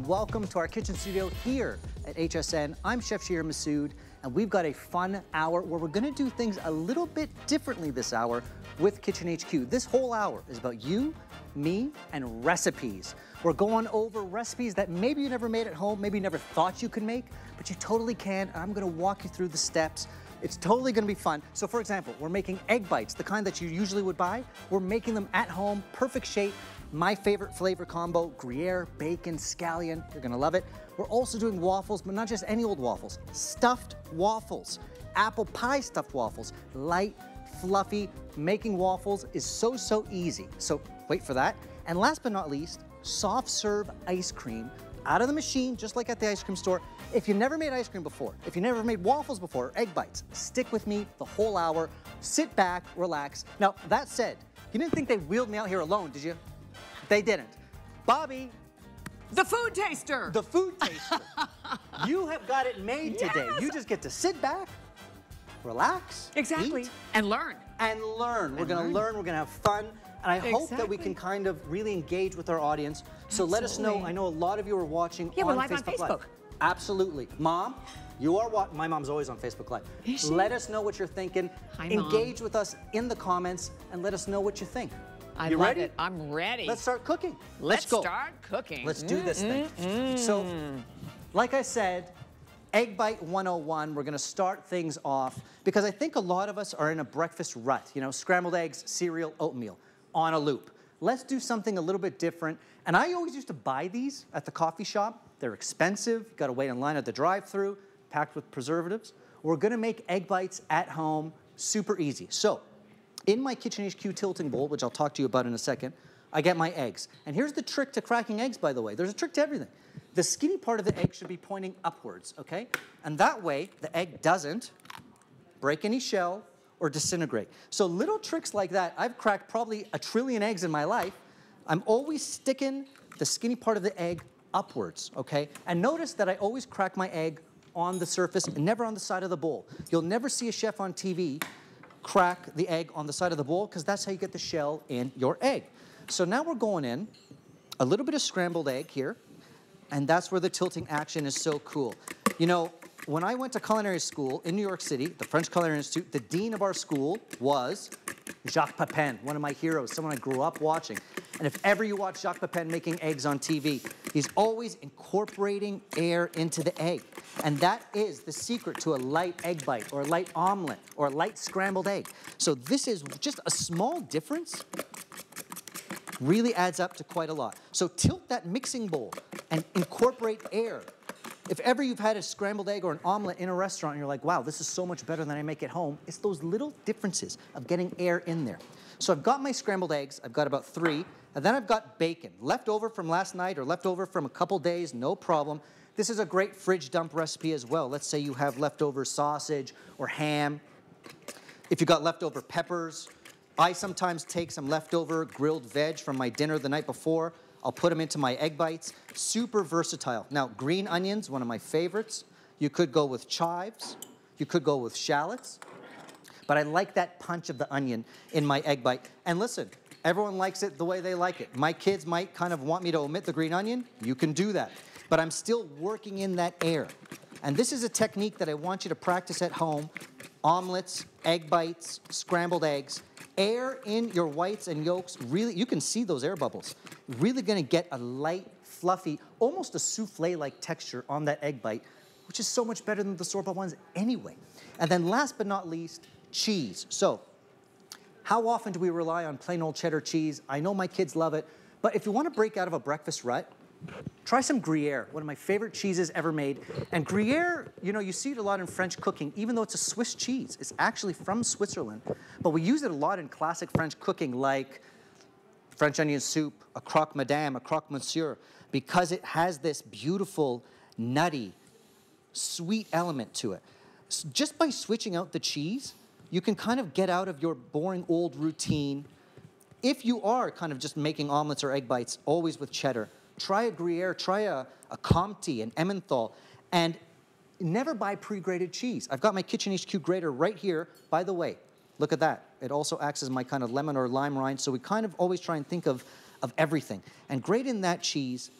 and welcome to our kitchen studio here at HSN. I'm Chef Shahir Massoud, and we've got a fun hour where we're gonna do things a little bit differently this hour with Kitchen HQ. This whole hour is about you, me, and recipes. We're going over recipes that maybe you never made at home, maybe you never thought you could make, but you totally can. And I'm gonna walk you through the steps. It's totally gonna be fun. So for example, we're making egg bites, the kind that you usually would buy. We're making them at home, perfect shape, my favorite flavor combo, Gruyere, bacon, scallion. You're gonna love it. We're also doing waffles, but not just any old waffles. Stuffed waffles, apple pie stuffed waffles, light, fluffy. Making waffles is so, so easy. So wait for that. And last but not least, soft serve ice cream out of the machine, just like at the ice cream store. If you never made ice cream before, if you never made waffles before, egg bites, stick with me the whole hour. Sit back, relax. Now, that said, you didn't think they wheeled me out here alone, did you? They didn't. Bobbi. The food taster. The food taster. you have got it made yes. today. You just get to sit back, relax, Exactly. Eat, and learn. And learn. We're going to learn. We're going to have fun. And I exactly. hope that we can kind of really engage with our audience. So Absolutely. let us know. I know a lot of you are watching yeah, on, live Facebook on Facebook Live. Absolutely. Mom, you are what? My mom's always on Facebook Live. Let us know what you're thinking. Hi, Engage Mom. with us in the comments and let us know what you think. I you love ready? it. I'm ready. Let's start cooking. Let's, go. Let's go. start cooking. Let's do this mm, thing. Mm, so, like I said, Egg Bite 101, we're gonna start things off because I think a lot of us are in a breakfast rut, you know, scrambled eggs, cereal, oatmeal, on a loop. Let's do something a little bit different. And I always used to buy these at the coffee shop. They're expensive, you gotta wait in line at the drive-through, packed with preservatives. We're gonna make egg bites at home, super easy. So, in my Kitchen HQ tilting bowl, which I'll talk to you about in a second, I get my eggs. And here's the trick to cracking eggs, by the way. There's a trick to everything. The skinny part of the egg should be pointing upwards, okay? And that way, the egg doesn't break any shell or disintegrate. So little tricks like that, I've cracked probably a trillion eggs in my life. I'm always sticking the skinny part of the egg upwards, okay? And notice that I always crack my egg on the surface and never on the side of the bowl. You'll never see a chef on TV crack the egg on the side of the bowl because that's how you get the shell in your egg. So now we're going in a little bit of scrambled egg here, and that's where the tilting action is so cool. You know, when I went to culinary school in New York City, the French Culinary Institute, the dean of our school was Jacques Pepin, one of my heroes, someone I grew up watching. And if ever you watch Jacques Pepin making eggs on TV, he's always incorporating air into the egg. And that is the secret to a light egg bite or a light omelet or a light scrambled egg. So this is just a small difference really adds up to quite a lot. So tilt that mixing bowl and incorporate air. If ever you've had a scrambled egg or an omelet in a restaurant and you're like, wow, this is so much better than I make at home, it's those little differences of getting air in there. So I've got my scrambled eggs, I've got about three, and then I've got bacon, left over from last night or left over from a couple days, no problem. This is a great fridge dump recipe as well. Let's say you have leftover sausage or ham. If you've got leftover peppers, I sometimes take some leftover grilled veg from my dinner the night before. I'll put them into my egg bites. Super versatile. Now, green onions, one of my favorites. You could go with chives. You could go with shallots. But I like that punch of the onion in my egg bite. And listen, everyone likes it the way they like it. My kids might kind of want me to omit the green onion. You can do that. But I'm still working in that air. And this is a technique that I want you to practice at home. Omelets, egg bites, scrambled eggs air in your whites and yolks, really, you can see those air bubbles. Really gonna get a light, fluffy, almost a souffle-like texture on that egg bite, which is so much better than the store-bought ones anyway. And then last but not least, cheese. So, how often do we rely on plain old cheddar cheese? I know my kids love it, but if you wanna break out of a breakfast rut, Try some Gruyere, one of my favorite cheeses ever made. And Gruyere, you know, you see it a lot in French cooking, even though it's a Swiss cheese. It's actually from Switzerland. But we use it a lot in classic French cooking like French onion soup, a croque madame, a croque monsieur, because it has this beautiful, nutty, sweet element to it. So just by switching out the cheese, you can kind of get out of your boring old routine. If you are kind of just making omelets or egg bites, always with cheddar, try a Gruyere, try a, a Comté, an Emmental, and never buy pre-grated cheese. I've got my Kitchen HQ grater right here. By the way, look at that. It also acts as my kind of lemon or lime rind, so we kind of always try and think of, of everything. And grate in that cheese,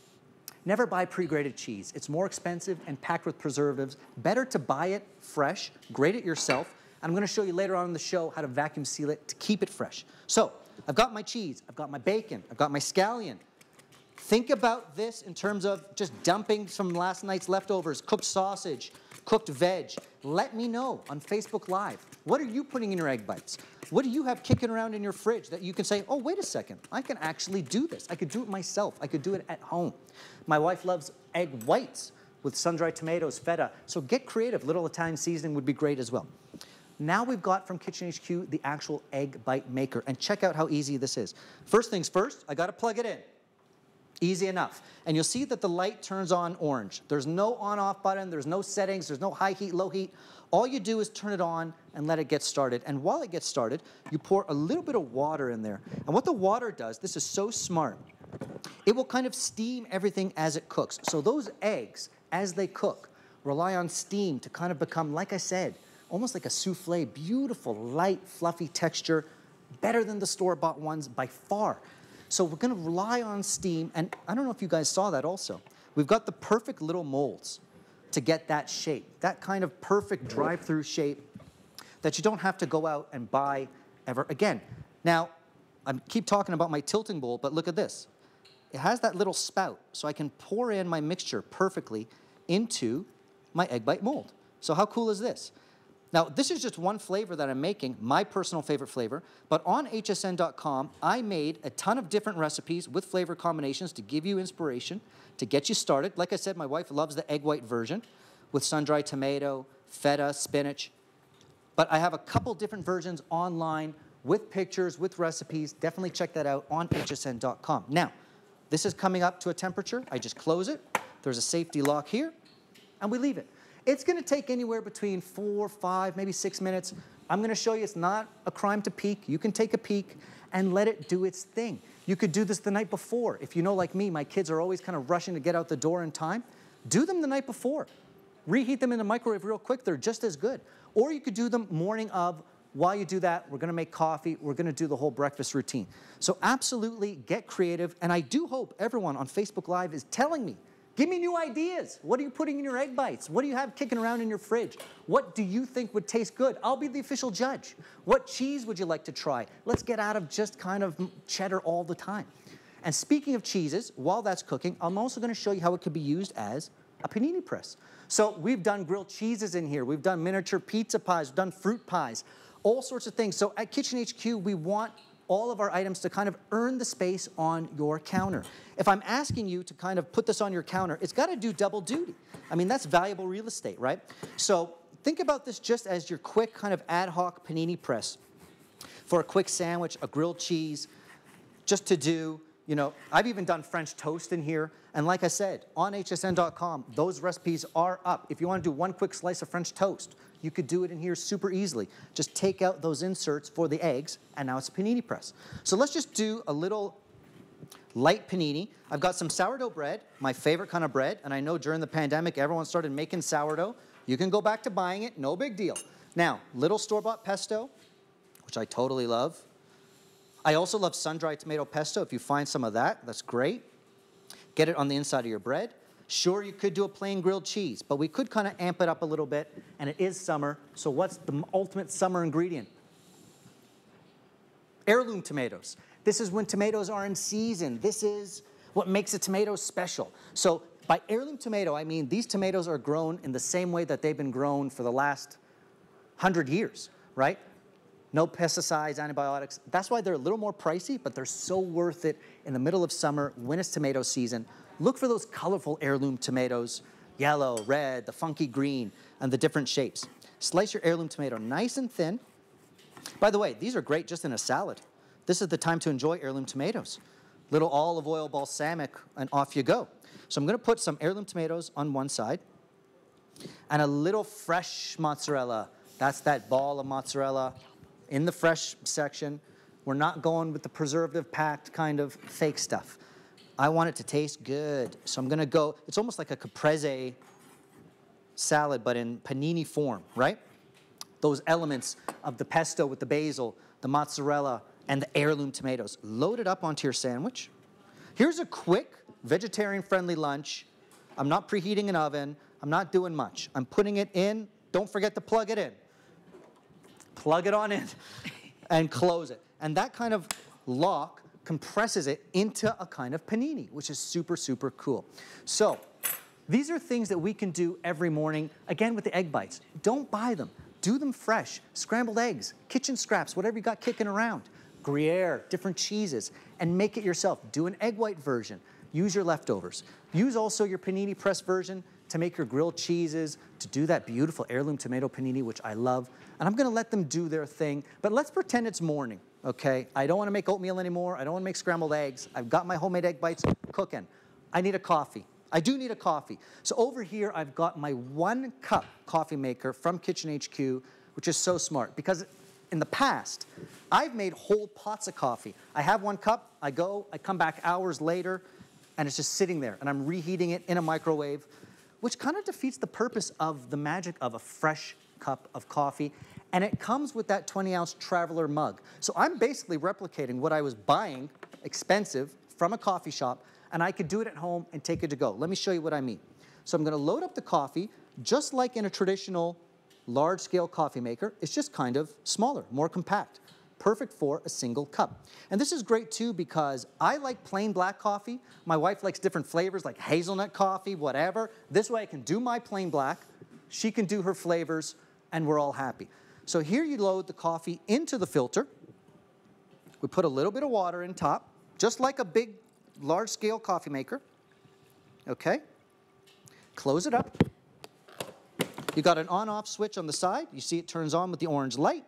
Never buy pre-grated cheese. It's more expensive and packed with preservatives. Better to buy it fresh, grate it yourself. And I'm gonna show you later on in the show how to vacuum seal it to keep it fresh. So, I've got my cheese, I've got my bacon, I've got my scallion. Think about this in terms of just dumping some last night's leftovers, cooked sausage, cooked veg. Let me know on Facebook Live. What are you putting in your egg bites? What do you have kicking around in your fridge that you can say, oh, wait a second, I can actually do this. I could do it myself. I could do it at home. My wife loves egg whites with sun-dried tomatoes, feta. So get creative. Little Italian seasoning would be great as well. Now we've got from Kitchen HQ the actual egg bite maker. And check out how easy this is. First things first, I gotta plug it in. Easy enough. And you'll see that the light turns on orange. There's no on-off button, there's no settings, there's no high heat, low heat. All you do is turn it on and let it get started. And while it gets started, you pour a little bit of water in there. And what the water does, this is so smart, it will kind of steam everything as it cooks. So those eggs, as they cook, rely on steam to kind of become, like I said, almost like a souffle, beautiful, light, fluffy texture, better than the store-bought ones by far. So we're gonna rely on steam, and I don't know if you guys saw that also. We've got the perfect little molds to get that shape, that kind of perfect drive-through shape that you don't have to go out and buy ever again. Now, I keep talking about my tilting bowl, but look at this. It has that little spout, so I can pour in my mixture perfectly into my egg bite mold. So how cool is this? Now, this is just one flavor that I'm making, my personal favorite flavor, but on hsn.com, I made a ton of different recipes with flavor combinations to give you inspiration, to get you started. Like I said, my wife loves the egg white version with sun-dried tomato, feta, spinach. But I have a couple different versions online with pictures, with recipes. Definitely check that out on hsn.com. Now, this is coming up to a temperature. I just close it. There's a safety lock here, and we leave it. It's gonna take anywhere between four, five, maybe six minutes. I'm gonna show you it's not a crime to peek. You can take a peek and let it do its thing. You could do this the night before. If you know like me, my kids are always kind of rushing to get out the door in time. Do them the night before. Reheat them in the microwave real quick, they're just as good. Or you could do them morning of, while you do that, we're gonna make coffee, we're gonna do the whole breakfast routine. So absolutely get creative, and I do hope everyone on Facebook Live is telling me Give me new ideas. What are you putting in your egg bites? What do you have kicking around in your fridge? What do you think would taste good? I'll be the official judge. What cheese would you like to try? Let's get out of just kind of cheddar all the time. And speaking of cheeses, while that's cooking, I'm also gonna show you how it could be used as a panini press. So we've done grilled cheeses in here. We've done miniature pizza pies. We've done fruit pies, all sorts of things. So at Kitchen HQ, we want all of our items to kind of earn the space on your counter. If I'm asking you to kind of put this on your counter, it's got to do double duty. I mean, that's valuable real estate, right? So think about this just as your quick kind of ad hoc panini press for a quick sandwich, a grilled cheese, just to do, you know, I've even done French toast in here. And like I said, on hsn.com, those recipes are up. If you want to do one quick slice of French toast, you could do it in here super easily. Just take out those inserts for the eggs, and now it's a panini press. So let's just do a little light panini. I've got some sourdough bread, my favorite kind of bread, and I know during the pandemic, everyone started making sourdough. You can go back to buying it, no big deal. Now, little store-bought pesto, which I totally love. I also love sun-dried tomato pesto. If you find some of that, that's great. Get it on the inside of your bread. Sure, you could do a plain grilled cheese, but we could kind of amp it up a little bit, and it is summer, so what's the ultimate summer ingredient? Heirloom tomatoes. This is when tomatoes are in season. This is what makes a tomato special. So by heirloom tomato, I mean these tomatoes are grown in the same way that they've been grown for the last 100 years, right? No pesticides, antibiotics. That's why they're a little more pricey, but they're so worth it in the middle of summer when it's tomato season Look for those colorful heirloom tomatoes, yellow, red, the funky green, and the different shapes. Slice your heirloom tomato nice and thin. By the way, these are great just in a salad. This is the time to enjoy heirloom tomatoes. Little olive oil balsamic, and off you go. So I'm gonna put some heirloom tomatoes on one side, and a little fresh mozzarella. That's that ball of mozzarella in the fresh section. We're not going with the preservative packed kind of fake stuff. I want it to taste good. So I'm gonna go, it's almost like a caprese salad, but in panini form, right? Those elements of the pesto with the basil, the mozzarella, and the heirloom tomatoes. Load it up onto your sandwich. Here's a quick vegetarian-friendly lunch. I'm not preheating an oven. I'm not doing much. I'm putting it in. Don't forget to plug it in. Plug it on in and close it. And that kind of lock compresses it into a kind of panini, which is super, super cool. So these are things that we can do every morning, again with the egg bites. Don't buy them. Do them fresh. Scrambled eggs, kitchen scraps, whatever you got kicking around. Gruyere, different cheeses, and make it yourself. Do an egg white version. Use your leftovers. Use also your panini press version to make your grilled cheeses, to do that beautiful heirloom tomato panini, which I love. And I'm gonna let them do their thing, but let's pretend it's morning, okay? I don't wanna make oatmeal anymore. I don't wanna make scrambled eggs. I've got my homemade egg bites cooking. I need a coffee. I do need a coffee. So over here, I've got my one cup coffee maker from Kitchen HQ, which is so smart because in the past, I've made whole pots of coffee. I have one cup, I go, I come back hours later, and it's just sitting there, and I'm reheating it in a microwave, which kind of defeats the purpose of the magic of a fresh cup of coffee. And it comes with that 20 ounce traveler mug. So I'm basically replicating what I was buying expensive from a coffee shop, and I could do it at home and take it to go. Let me show you what I mean. So I'm gonna load up the coffee, just like in a traditional large scale coffee maker. It's just kind of smaller, more compact. Perfect for a single cup. And this is great too because I like plain black coffee. My wife likes different flavors like hazelnut coffee, whatever. This way I can do my plain black, she can do her flavors, and we're all happy. So here you load the coffee into the filter. We put a little bit of water in top, just like a big, large scale coffee maker. Okay? Close it up. You got an on-off switch on the side. You see it turns on with the orange light.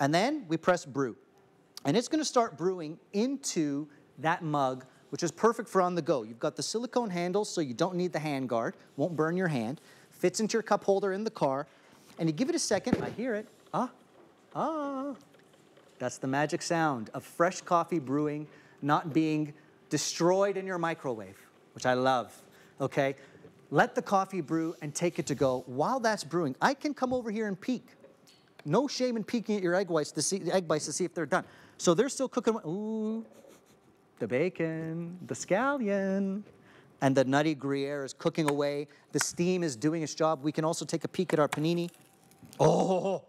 And then we press brew. And it's gonna start brewing into that mug, which is perfect for on the go. You've got the silicone handle, so you don't need the hand guard. Won't burn your hand. Fits into your cup holder in the car. And you give it a second, I hear it. Ah, ah. That's the magic sound of fresh coffee brewing, not being destroyed in your microwave, which I love, okay? Let the coffee brew and take it to go. While that's brewing, I can come over here and peek. No shame in peeking at your egg whites to see egg bites to see if they're done. So they're still cooking. Ooh, the bacon, the scallion, and the nutty Gruyere is cooking away. The steam is doing its job. We can also take a peek at our panini. Oh,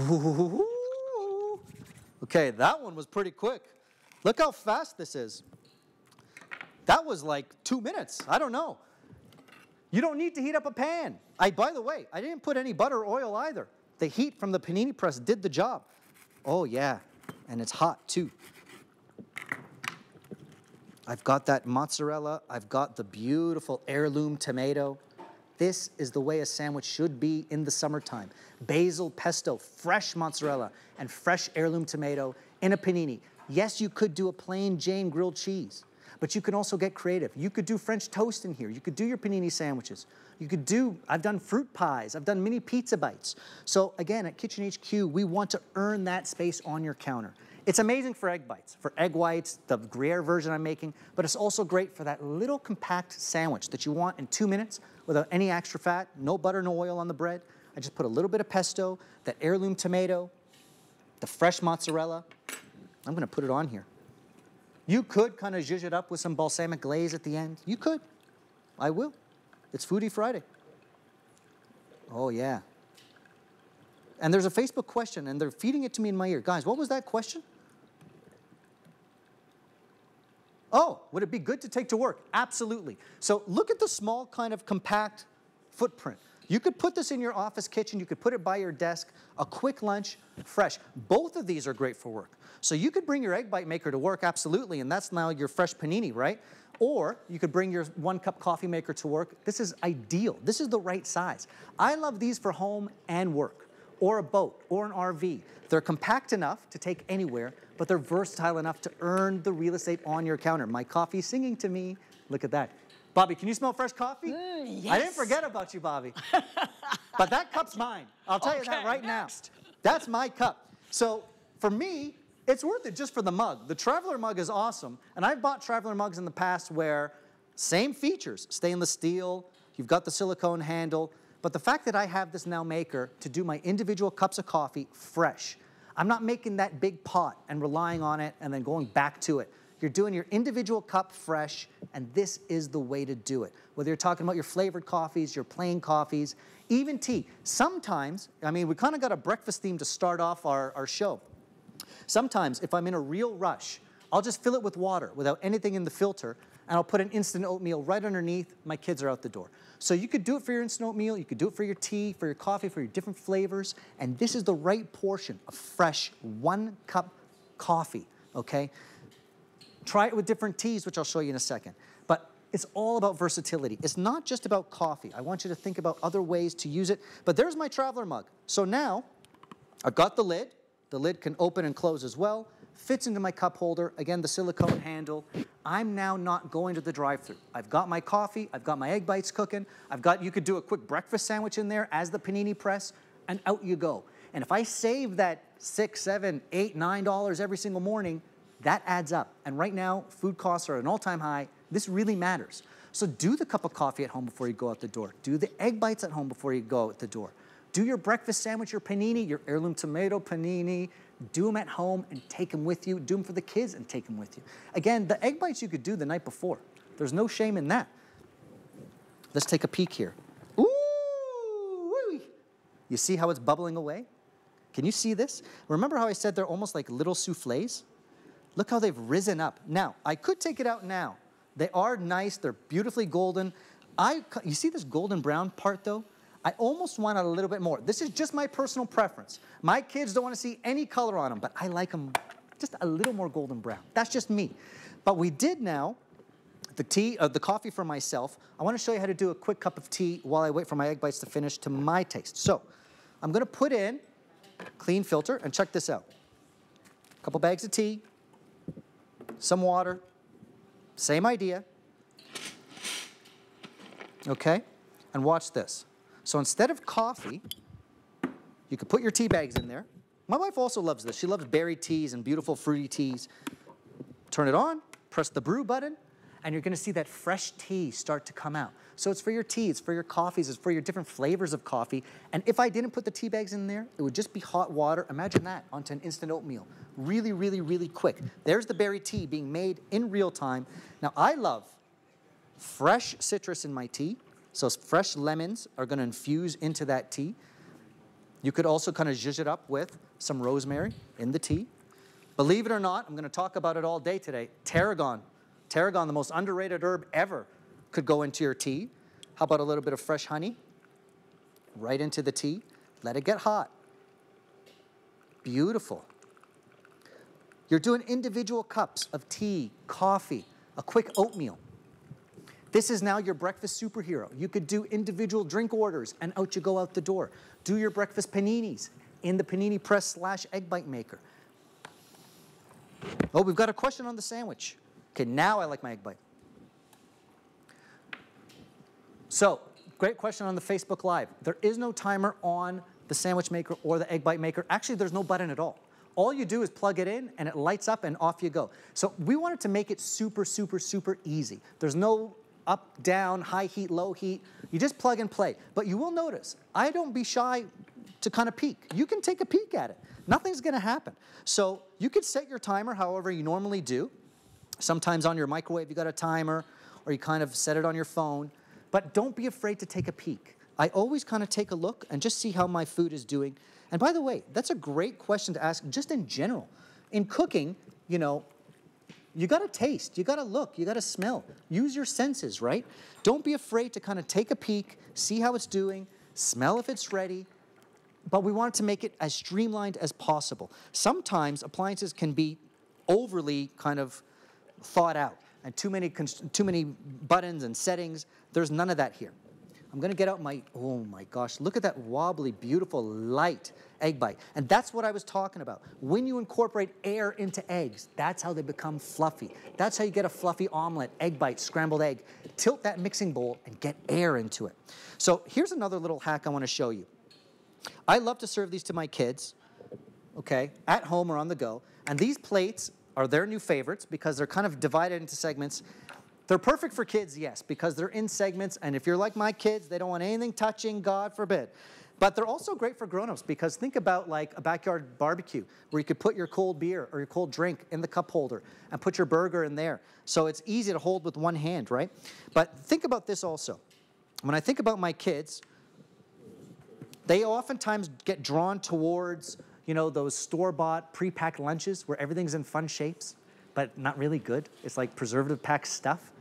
Ooh. okay, that one was pretty quick. Look how fast this is. That was like two minutes. I don't know. You don't need to heat up a pan. I, by the way, I didn't put any butter or oil either. The heat from the panini press did the job. Oh yeah, and it's hot too. I've got that mozzarella. I've got the beautiful heirloom tomato. This is the way a sandwich should be in the summertime. Basil pesto, fresh mozzarella, and fresh heirloom tomato in a panini. Yes, you could do a plain Jane grilled cheese, but you can also get creative. You could do French toast in here. You could do your panini sandwiches. You could do, I've done fruit pies. I've done mini pizza bites. So again, at Kitchen HQ, we want to earn that space on your counter. It's amazing for egg bites, for egg whites, the Gruyere version I'm making, but it's also great for that little compact sandwich that you want in two minutes without any extra fat, no butter, no oil on the bread. I just put a little bit of pesto, that heirloom tomato, the fresh mozzarella. I'm gonna put it on here. You could kind of zhuzh it up with some balsamic glaze at the end. You could. I will. It's Foodie Friday. Oh, yeah. And there's a Facebook question, and they're feeding it to me in my ear. Guys, what was that question? Oh, would it be good to take to work? Absolutely. So look at the small kind of compact footprint. You could put this in your office kitchen, you could put it by your desk, a quick lunch, fresh. Both of these are great for work. So you could bring your egg bite maker to work, absolutely, and that's now your fresh panini, right? Or you could bring your one cup coffee maker to work. This is ideal. This is the right size. I love these for home and work, or a boat, or an RV. They're compact enough to take anywhere, but they're versatile enough to earn the real estate on your counter. My coffee singing to me. Look at that. Bobbi, can you smell fresh coffee? Mm, yes. I didn't forget about you, Bobbi. but that cup's mine. I'll tell you that right next. now. That's my cup. So for me, it's worth it just for the mug. The Traveler mug is awesome. And I've bought Traveler mugs in the past where same features, stainless steel, you've got the silicone handle, but the fact that I have this now maker to do my individual cups of coffee fresh, I'm not making that big pot and relying on it and then going back to it. You're doing your individual cup fresh, and this is the way to do it. Whether you're talking about your flavored coffees, your plain coffees, even tea. Sometimes, I mean, we kind of got a breakfast theme to start off our, our show. Sometimes, if I'm in a real rush, I'll just fill it with water without anything in the filter, and I'll put an instant oatmeal right underneath. My kids are out the door. So you could do it for your instant oatmeal, you could do it for your tea, for your coffee, for your different flavors, and this is the right portion of fresh one cup coffee, okay? Try it with different teas, which I'll show you in a second. But it's all about versatility. It's not just about coffee. I want you to think about other ways to use it. But there's my traveler mug. So now I've got the lid. The lid can open and close as well. Fits into my cup holder. Again, the silicone handle. I'm now not going to the drive-through. I've got my coffee. I've got my egg bites cooking. I've got, you could do a quick breakfast sandwich in there as the panini press, and out you go. And if I save that six, seven, eight, nine dollars every single morning, that adds up. And right now, food costs are at an all-time high. This really matters. So do the cup of coffee at home before you go out the door. Do the egg bites at home before you go out the door. Do your breakfast sandwich, your panini, your heirloom tomato panini. Do them at home and take them with you. Do them for the kids and take them with you. Again, the egg bites you could do the night before. There's no shame in that. Let's take a peek here. Ooh! You see how it's bubbling away? Can you see this? Remember how I said they're almost like little souffles? Look how they've risen up. Now, I could take it out now. They are nice, they're beautifully golden. I, you see this golden brown part though? I almost want it a little bit more. This is just my personal preference. My kids don't want to see any color on them, but I like them just a little more golden brown. That's just me. But we did now, the tea, uh, the coffee for myself. I want to show you how to do a quick cup of tea while I wait for my egg bites to finish to my taste. So I'm going to put in clean filter, and check this out. A couple bags of tea, some water, same idea. Okay? And watch this. So instead of coffee, you could put your tea bags in there. My wife also loves this. She loves berry teas and beautiful fruity teas. Turn it on, press the brew button, and you're gonna see that fresh tea start to come out. So it's for your tea, it's for your coffees, it's for your different flavors of coffee. And if I didn't put the tea bags in there, it would just be hot water. Imagine that onto an instant oatmeal. Really, really, really quick. There's the berry tea being made in real time. Now I love fresh citrus in my tea. So fresh lemons are gonna infuse into that tea. You could also kind of zhuzh it up with some rosemary in the tea. Believe it or not, I'm gonna talk about it all day today. Tarragon Tarragon, the most underrated herb ever, could go into your tea. How about a little bit of fresh honey? Right into the tea. Let it get hot. Beautiful. You're doing individual cups of tea, coffee, a quick oatmeal. This is now your breakfast superhero. You could do individual drink orders and out you go out the door. Do your breakfast paninis in the panini press slash egg bite maker. Oh, we've got a question on the sandwich. Okay, now I like my egg bite. So, great question on the Facebook Live. There is no timer on the sandwich maker or the egg bite maker. Actually, there's no button at all. All you do is plug it in and it lights up and off you go. So we wanted to make it super, super, super easy. There's no up, down, high heat, low heat. You just plug and play. But you will notice, I don't be shy to kind of peek. You can take a peek at it. Nothing's gonna happen. So you could set your timer however you normally do. Sometimes on your microwave, you got a timer, or you kind of set it on your phone. But don't be afraid to take a peek. I always kind of take a look and just see how my food is doing. And by the way, that's a great question to ask just in general. In cooking, you know, you got to taste, you got to look, you got to smell. Use your senses, right? Don't be afraid to kind of take a peek, see how it's doing, smell if it's ready. But we want to make it as streamlined as possible. Sometimes appliances can be overly kind of thought out and too many, too many buttons and settings. There's none of that here. I'm gonna get out my, oh my gosh, look at that wobbly, beautiful, light egg bite. And that's what I was talking about. When you incorporate air into eggs, that's how they become fluffy. That's how you get a fluffy omelet, egg bite, scrambled egg. Tilt that mixing bowl and get air into it. So here's another little hack I wanna show you. I love to serve these to my kids, okay, at home or on the go. And these plates are their new favorites because they're kind of divided into segments. They're perfect for kids, yes, because they're in segments, and if you're like my kids, they don't want anything touching, God forbid. But they're also great for grown-ups because think about like a backyard barbecue where you could put your cold beer or your cold drink in the cup holder and put your burger in there. So it's easy to hold with one hand, right? But think about this also. When I think about my kids, they oftentimes get drawn towards, you know, those store-bought pre-packed lunches where everything's in fun shapes, but not really good. It's like preservative-packed stuff.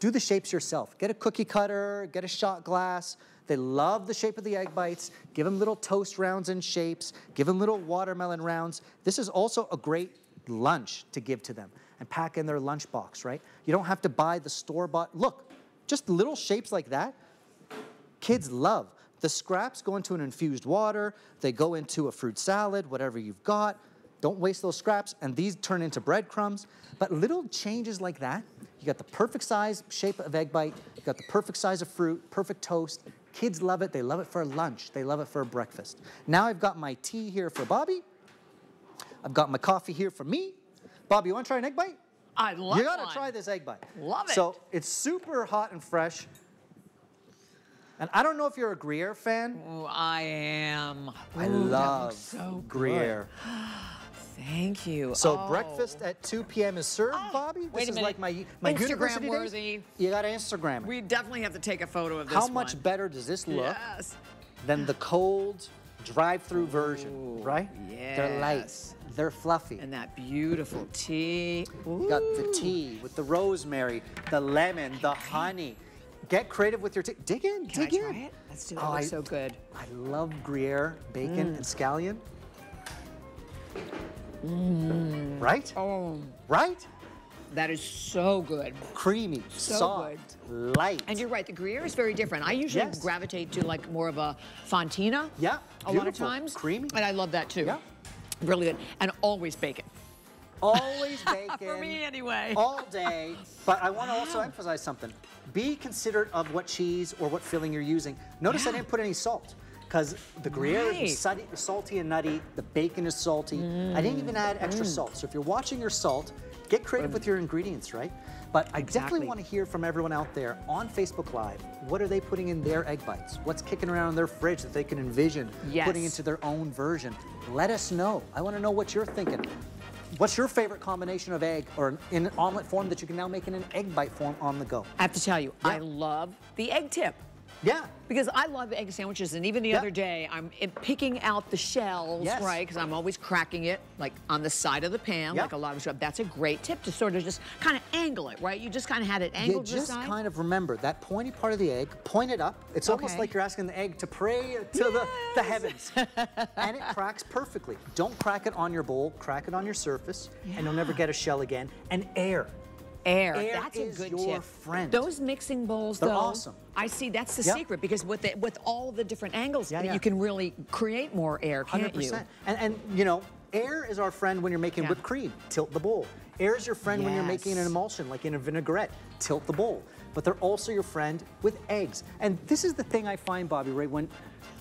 Do the shapes yourself. Get a cookie cutter, get a shot glass, they love the shape of the egg bites. Give them little toast rounds and shapes. Give them little watermelon rounds. This is also a great lunch to give to them and pack in their lunchbox, right? You don't have to buy the store-bought. Look, just little shapes like that, kids love. The scraps go into an infused water. They go into a fruit salad, whatever you've got. Don't waste those scraps. And these turn into breadcrumbs. But little changes like that, you got the perfect size shape of egg bite. You got the perfect size of fruit, perfect toast. Kids love it. They love it for lunch. They love it for breakfast. Now I've got my tea here for Bobbi. I've got my coffee here for me. Bobbi, you want to try an egg bite? I love You got to try this egg bite. Love it. So it's super hot and fresh. And I don't know if you're a Gruyere fan. I am. I Ooh, love so Gruyere. Thank you. So Oh. breakfast at 2 p.m. is served, Bobbi. This wait a is minute. like my my Instagram university days. worthy. You got to Instagram. it. We definitely have to take a photo of this How much one. better does this look Yes. than the cold drive-through version, right? They're light. They're fluffy. And that beautiful tea. You got the tea with the rosemary, the lemon, the honey. Get creative with your tea. Dig in, Can I dig try in. it? Let's do that. Oh, I- so good. I love Gruyere, bacon, Mm. and scallion. Mm-hmm. Right? Oh, Right? that is so good. Creamy, So soft, light. And you're right, the Gruyere is very different. I usually Yes. gravitate to like more of a Fontina. Yeah, A lot of times. Creamy. And I love that too. Yeah. Really good. And always bacon. Always bacon. For me anyway. All day. But I want to also emphasize something. Be considerate of what cheese or what filling you're using. Notice I didn't put any salt because the Gruyere Right. is salty, and nutty. The bacon is salty. I didn't even add Mm. extra salt. So if you're watching your salt, get creative with your ingredients, right? But I definitely want to hear from everyone out there on Facebook Live. What are they putting in their egg bites? What's kicking around in their fridge that they can envision putting into their own version? Let us know. I want to know what you're thinking. What's your favorite combination of egg or in an omelet form that you can now make in an egg bite form on the go? I have to tell you, I love the egg tip. Yeah. Because I love egg sandwiches, and even the Yeah. other day, I'm picking out the shells, Yes. right? Because I'm always cracking it, like on the side of the pan, Yeah. like a lot of stuff. That's a great tip to sort of just kind of angle it, right? You just kind of had it You angled the just kind of remember that pointy part of the egg, point it up. It's almost like you're asking the egg to pray to the, the heavens. and it cracks perfectly. Don't crack it on your bowl, crack it on your surface, and you'll never get a shell again. And air. Air, Air that's is a good your tip. friend. Those mixing bowls, They're though, awesome. I see that's the Yep. secret because with the, with all the different angles, Yeah, yeah. you can really create more air, can't Hundred you? percent. And and you know, air is our friend when you're making Yeah. whipped cream. Tilt the bowl. Air is your friend when you're making an emulsion, like in a vinaigrette. Tilt the bowl. But they're also your friend with eggs. And this is the thing I find, Bobbi, right? When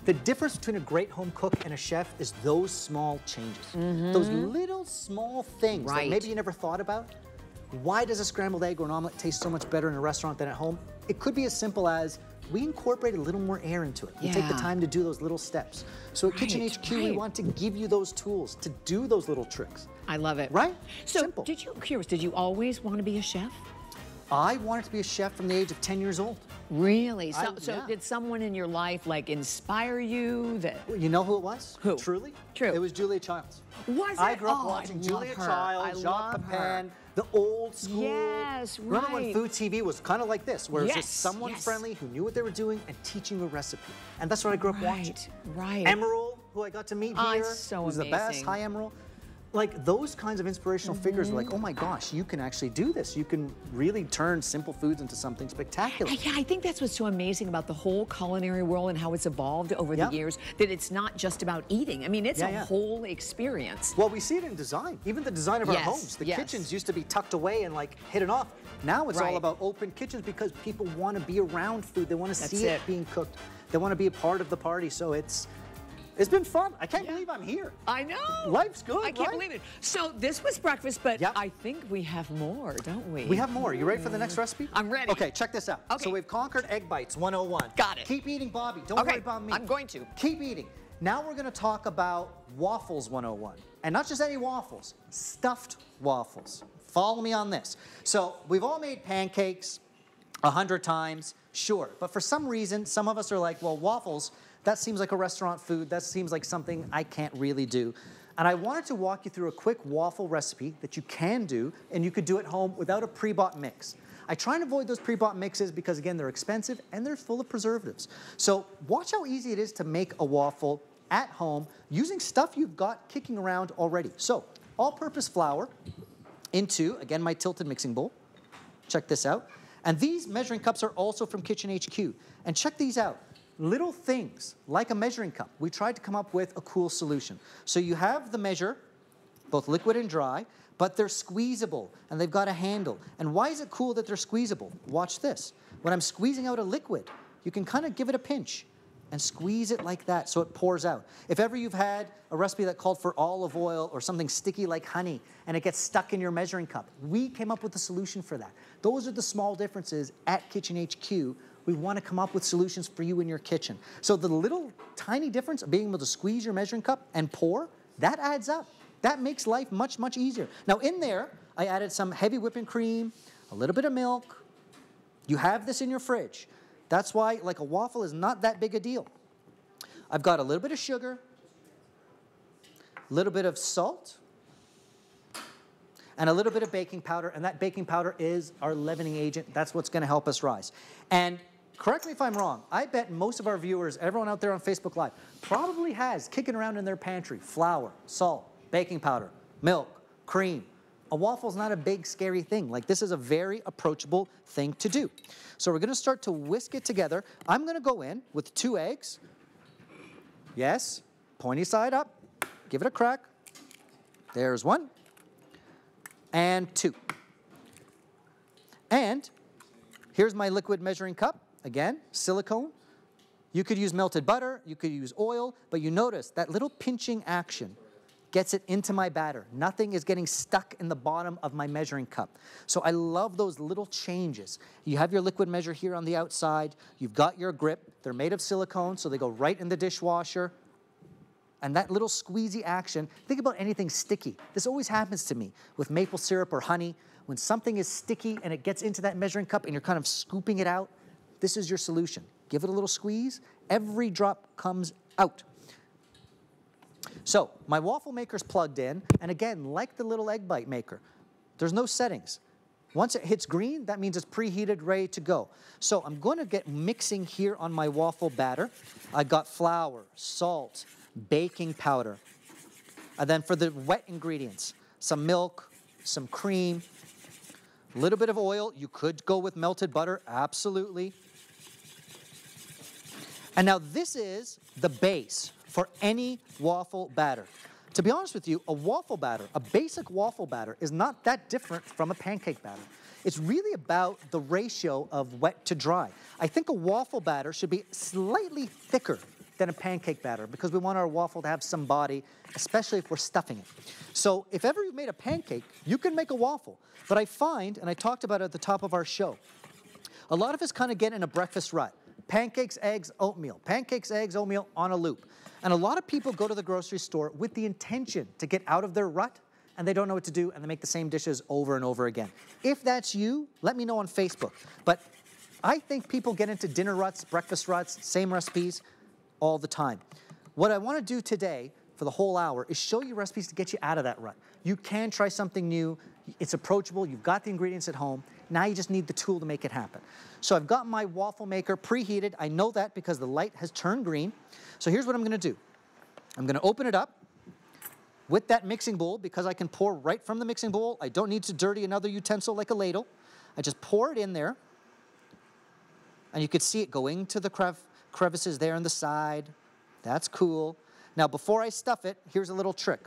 the difference between a great home cook and a chef is those small changes. Those little small things that Mm-hmm. Maybe you never thought about. Why does a scrambled egg or an omelet taste so much better in a restaurant than at home? It could be as simple as we incorporate a little more air into it. We take the time to do those little steps. So at Kitchen Right, HQ, we want to give you those tools to do those little tricks. I love it. Right? So, Simple. did you, curious, did you always want to be a chef? I wanted to be a chef from the age of 10 years old. Really? So, I- so yeah. did someone in your life like inspire you? That Well, You know who it was? Who? Truly? True. It was Julia Childs. Was it? I grew up Oh, watching Julia her. Childs, I love her. The old school. Yes, right. Remember when food TV was kind of like this, where it was just someone yes. friendly who knew what they were doing and teaching a recipe. And that's what I grew up watching. Right, right. Emeril, who I got to meet Oh, here, so who's the best. Hi, Emeril. Like those kinds of inspirational figures are Mm-hmm. like, oh my gosh, you can actually do this. You can really turn simple foods into something spectacular. Yeah, I think that's what's so amazing about the whole culinary world and how it's evolved over Yeah. the years. That it's not just about eating. I mean, it's Yeah, a yeah. whole experience. Well, we see it in design. Even the design of our homes. The yes. kitchens used to be tucked away and like hidden off. Now it's all about open kitchens because people want to be around food. They want to see it. it. being cooked. They want to be a part of the party. So it's It's been fun. I can't believe I'm here. I know. Life's good, I can't right? believe it. So this was breakfast, but Yep. I think we have more, don't we? We have more. You ready for the next recipe? I'm ready. Okay, check this out. Okay. So we've conquered egg bites 101. Got it. Keep eating, Bobbi. Don't Okay, worry about me. I'm going to. Keep eating. Now we're going to talk about waffles 101. And not just any waffles, stuffed waffles. Follow me on this. So we've all made pancakes a hundred times, sure. But for some reason, some of us are like, well, waffles, that seems like a restaurant food. That seems like something I can't really do. And I wanted to walk you through a quick waffle recipe that you can do, and you could do at home without a pre-bought mix. I try and avoid those pre-bought mixes because again, they're expensive and they're full of preservatives. So watch how easy it is to make a waffle at home using stuff you've got kicking around already. So all-purpose flour into, again, my tilted mixing bowl. Check this out. And these measuring cups are also from Kitchen HQ. And check these out. Little things like a measuring cup. We tried to come up with a cool solution. So you have the measure, both liquid and dry, but they're squeezable and they've got a handle. And why is it cool that they're squeezable? Watch this. When I'm squeezing out a liquid, you can kind of give it a pinch and squeeze it like that so it pours out. If ever you've had a recipe that called for olive oil or something sticky like honey and it gets stuck in your measuring cup, we came up with a solution for that. Those are the small differences at Kitchen HQ. We want to come up with solutions for you in your kitchen. So the little tiny difference of being able to squeeze your measuring cup and pour, that adds up. That makes life much, much easier. Now in there, I added some heavy whipping cream, a little bit of milk. You have this in your fridge. That's why like a waffle is not that big a deal. I've got a little bit of sugar, a little bit of salt, and a little bit of baking powder, and that baking powder is our leavening agent. That's what's gonna help us rise. And correct me if I'm wrong, I bet most of our viewers, everyone out there on Facebook Live, probably has kicking around in their pantry flour, salt, baking powder, milk, cream. A waffle's not a big, scary thing. Like, this is a very approachable thing to do. So we're gonna start to whisk it together. I'm gonna go in with two eggs. Yes, pointy side up. Give it a crack. There's one and two. And here's my liquid measuring cup. Again, silicone. You could use melted butter, you could use oil, but you notice that little pinching action gets it into my batter. Nothing is getting stuck in the bottom of my measuring cup. So I love those little changes. You have your liquid measure here on the outside. You've got your grip. They're made of silicone, so they go right in the dishwasher. And that little squeezy action, think about anything sticky. This always happens to me with maple syrup or honey. When something is sticky and it gets into that measuring cup and you're kind of scooping it out, this is your solution. Give it a little squeeze. Every drop comes out. So my waffle maker's plugged in, and again, like the little egg bite maker, there's no settings. Once it hits green, that means it's preheated, ready to go. So I'm going to get mixing here on my waffle batter. I got flour, salt, baking powder. And then for the wet ingredients, some milk, some cream, a little bit of oil. You could go with melted butter, absolutely. And now this is the base for any waffle batter. To be honest with you, a waffle batter, a basic waffle batter, is not that different from a pancake batter. It's really about the ratio of wet to dry. I think a waffle batter should be slightly thicker than a pancake batter because we want our waffle to have some body, especially if we're stuffing it. So if ever you've made a pancake, you can make a waffle. But I find, and I talked about it at the top of our show, a lot of us kind of get in a breakfast rut. Pancakes, eggs, oatmeal. Pancakes, eggs, oatmeal on a loop. And a lot of people go to the grocery store with the intention to get out of their rut and they don't know what to do and they make the same dishes over and over again. If that's you, let me know on Facebook. But I think people get into dinner ruts, breakfast ruts, same recipes all the time. What I want to do today for the whole hour is show you recipes to get you out of that rut. You can try something new. It's approachable. You've got the ingredients at home. Now you just need the tool to make it happen. So I've got my waffle maker preheated. I know that because the light has turned green. So here's what I'm going to do. I'm going to open it up with that mixing bowl because I can pour right from the mixing bowl. I don't need to dirty another utensil like a ladle. I just pour it in there. And you could see it going to the crev crevices there on the side. That's cool. Now, before I stuff it, here's a little trick.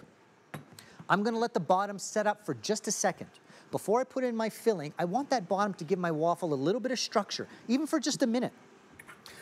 I'm gonna let the bottom set up for just a second. Before I put in my filling, I want that bottom to give my waffle a little bit of structure, even for just a minute,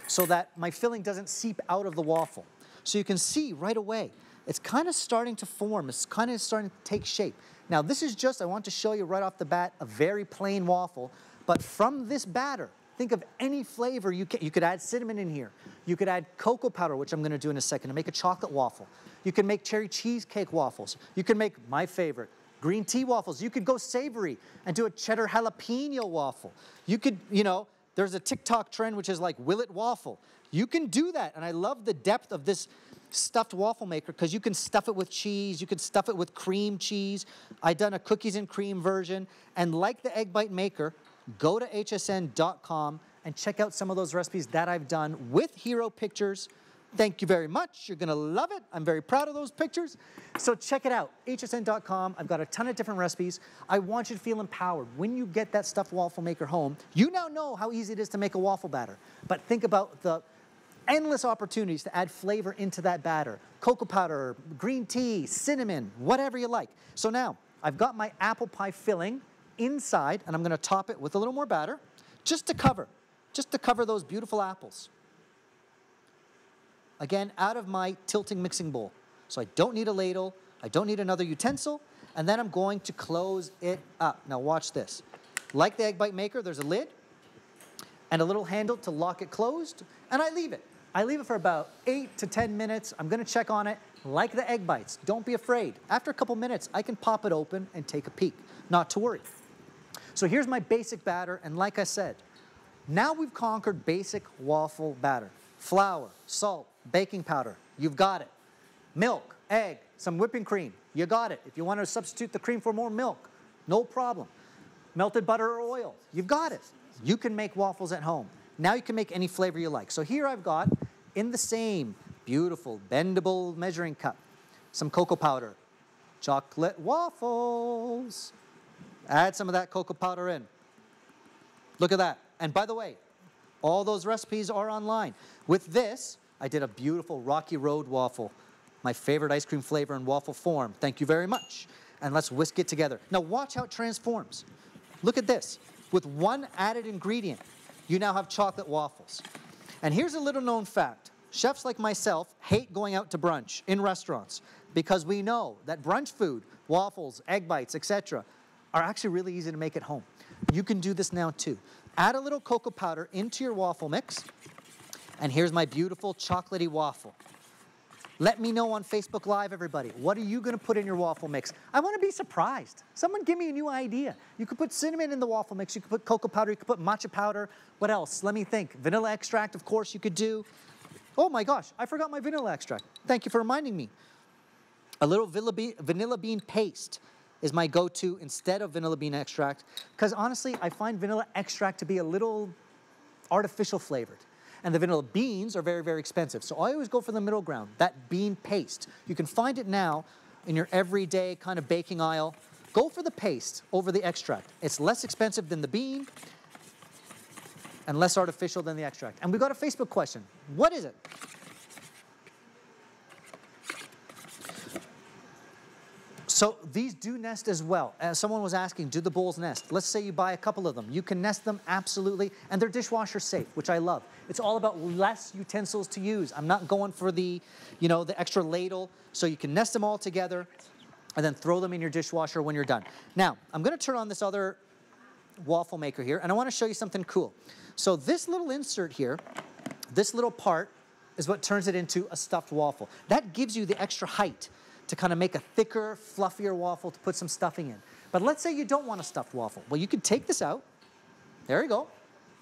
so that my filling doesn't seep out of the waffle. So you can see right away, it's kind of starting to form. It's kind of starting to take shape. Now this is just, I want to show you right off the bat, a very plain waffle. But from this batter, think of any flavor you can. You could add cinnamon in here. You could add cocoa powder, which I'm gonna do in a second, to make a chocolate waffle. You can make cherry cheesecake waffles. You can make my favorite, green tea waffles. You could go savory and do a cheddar jalapeno waffle. You could, you know, there's a TikTok trend which is like, will it waffle? You can do that. And I love the depth of this stuffed waffle maker because you can stuff it with cheese, you can stuff it with cream cheese. I done a cookies and cream version. And like the egg bite maker, go to hsn.com and check out some of those recipes that I've done with hero pictures. Thank you very much. You're gonna love it. I'm very proud of those pictures. So check it out, hsn.com. I've got a ton of different recipes. I want you to feel empowered. When you get that stuffed waffle maker home, you now know how easy it is to make a waffle batter. But think about the endless opportunities to add flavor into that batter. Cocoa powder, green tea, cinnamon, whatever you like. So now, I've got my apple pie filling inside, and I'm gonna top it with a little more batter, just to cover, just to cover those beautiful apples. Again, out of my tilting mixing bowl. So I don't need a ladle, I don't need another utensil, and then I'm going to close it up. Now watch this. Like the egg bite maker, there's a lid and a little handle to lock it closed, and I leave it. I leave it for about eight to 10 minutes. I'm gonna check on it. Like the egg bites, don't be afraid. After a couple minutes, I can pop it open and take a peek. Not to worry. So here's my basic batter, and like I said, now we've conquered basic waffle batter. Flour, salt, baking powder, you've got it. Milk, egg, some whipping cream, you got it. If you want to substitute the cream for more milk, no problem. Melted butter or oil, you've got it. You can make waffles at home. Now you can make any flavor you like. So here I've got, in the same beautiful bendable measuring cup, some cocoa powder, chocolate waffles. Add some of that cocoa powder in. Look at that. And by the way, all those recipes are online. With this, I did a beautiful Rocky Road waffle, my favorite ice cream flavor in waffle form. Thank you very much. And let's whisk it together. Now watch how it transforms. Look at this. With one added ingredient, you now have chocolate waffles. And here's a little known fact. Chefs like myself hate going out to brunch in restaurants because we know that brunch food, waffles, egg bites, etc., are actually really easy to make at home. You can do this now too. Add a little cocoa powder into your waffle mix. And here's my beautiful chocolatey waffle. Let me know on Facebook Live, everybody. What are you gonna put in your waffle mix? I wanna be surprised. Someone give me a new idea. You could put cinnamon in the waffle mix. You could put cocoa powder. You could put matcha powder. What else? Let me think. Vanilla extract, of course, you could do. Oh my gosh, I forgot my vanilla extract. Thank you for reminding me. A little vanilla bean paste is my go-to instead of vanilla bean extract because honestly, I find vanilla extract to be a little artificial flavored. And the vanilla beans are very, very expensive. So I always go for the middle ground, that bean paste. You can find it now in your everyday kind of baking aisle. Go for the paste over the extract. It's less expensive than the bean and less artificial than the extract. And we got a Facebook question. What is it? So these do nest as well. As someone was asking, do the bowls nest? Let's say you buy a couple of them. You can nest them absolutely, and they're dishwasher safe, which I love. It's all about less utensils to use. I'm not going for the, you know, the extra ladle. So you can nest them all together and then throw them in your dishwasher when you're done. Now, I'm gonna turn on this other waffle maker here, and I wanna show you something cool. So this little insert here, this little part is what turns it into a stuffed waffle. That gives you the extra height to kind of make a thicker, fluffier waffle to put some stuffing in. But let's say you don't want a stuffed waffle. Well, you could take this out. There you go.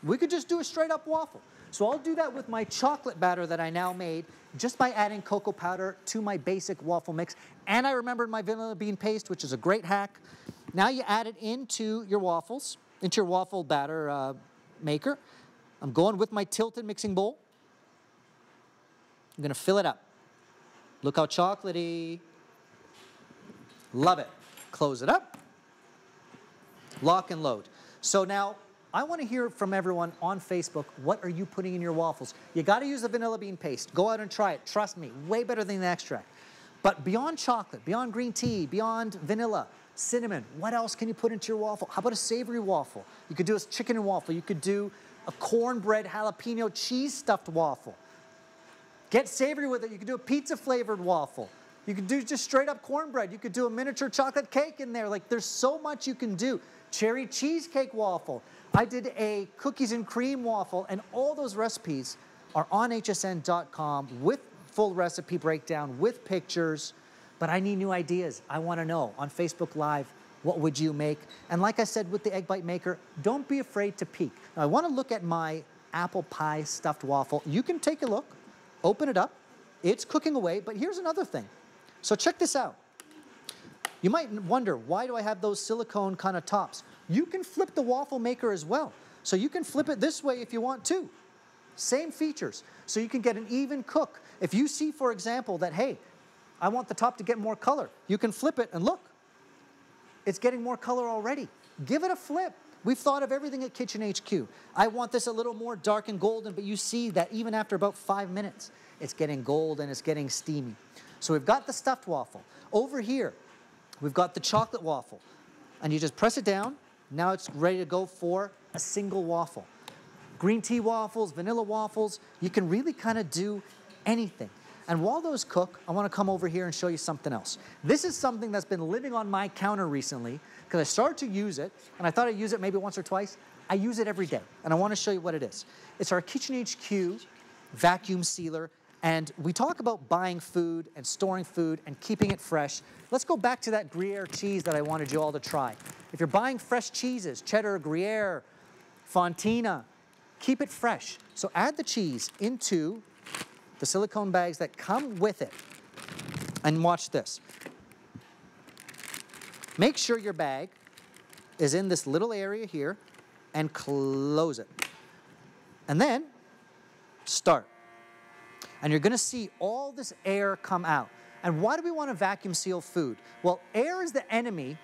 We could just do a straight up waffle. So I'll do that with my chocolate batter that I now made just by adding cocoa powder to my basic waffle mix. And I remembered my vanilla bean paste, which is a great hack. Now you add it into your waffles, into your waffle batter uh, maker. I'm going with my tilted mixing bowl. I'm gonna fill it up. Look how chocolatey. Love it. Close it up. Lock and load. So now I want to hear from everyone on Facebook, what are you putting in your waffles? You got to use the vanilla bean paste. Go out and try it. Trust me, way better than the extract. But beyond chocolate, beyond green tea, beyond vanilla, cinnamon, what else can you put into your waffle? How about a savory waffle? You could do a chicken and waffle. You could do a cornbread jalapeno cheese stuffed waffle. Get savory with it. You can do a pizza flavored waffle. You could do just straight up cornbread. You could do a miniature chocolate cake in there. Like there's so much you can do. Cherry cheesecake waffle. I did a cookies and cream waffle, and all those recipes are on hsn.com with full recipe breakdown, with pictures. But I need new ideas. I want to know on Facebook Live, what would you make? And like I said with the egg bite maker, don't be afraid to peek. Now I want to look at my apple pie stuffed waffle. You can take a look, open it up. It's cooking away, but here's another thing. So check this out. You might wonder, why do I have those silicone kind of tops? You can flip the waffle maker as well. So you can flip it this way if you want to. Same features. So you can get an even cook. If you see, for example, that, hey, I want the top to get more color, you can flip it and look. It's getting more color already. Give it a flip. We've thought of everything at Kitchen HQ. I want this a little more dark and golden, but you see that even after about five minutes, it's getting gold and it's getting steamy. So we've got the stuffed waffle. Over here, we've got the chocolate waffle. And you just press it down. Now it's ready to go for a single waffle. Green tea waffles, vanilla waffles, you can really kind of do anything. And while those cook, I want to come over here and show you something else. This is something that's been living on my counter recently because I started to use it, and I thought I'd use it maybe once or twice. I use it every day, and I want to show you what it is. It's our Kitchen HQ vacuum sealer, and we talk about buying food and storing food and keeping it fresh. Let's go back to that Gruyere cheese that I wanted you all to try. If you're buying fresh cheeses, cheddar, Gruyere, Fontina, keep it fresh. So add the cheese into the silicone bags that come with it. And watch this. Make sure your bag is in this little area here and close it. And then start. And you're gonna see all this air come out. And why do we wanna vacuum seal food? Well, air is the enemy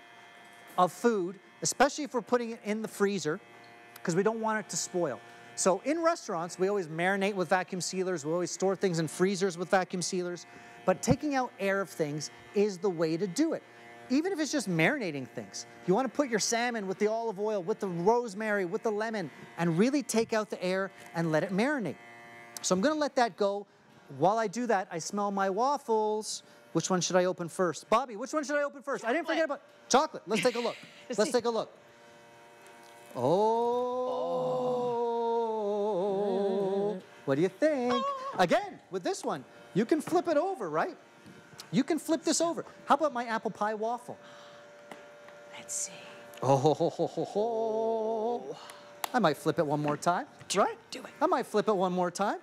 of food, especially if we're putting it in the freezer, because we don't want it to spoil. So in restaurants, we always marinate with vacuum sealers. We always store things in freezers with vacuum sealers. But taking out air of things is the way to do it. Even if it's just marinating things. You want to put your salmon with the olive oil, with the rosemary, with the lemon, and really take out the air and let it marinate. So I'm going to let that go. While I do that, I smell my waffles. Which one should I open first? Bobbi, which one should I open first? I didn't forget about chocolate. Let's take a look. Let's take a look. Oh. What do you think? Oh. Again, with this one, you can flip it over, right? You can flip this over. How about my apple pie waffle? Let's see. Oh, ho, ho, ho, ho, ho. I might flip it one more time, right? do it. I might flip it one more time.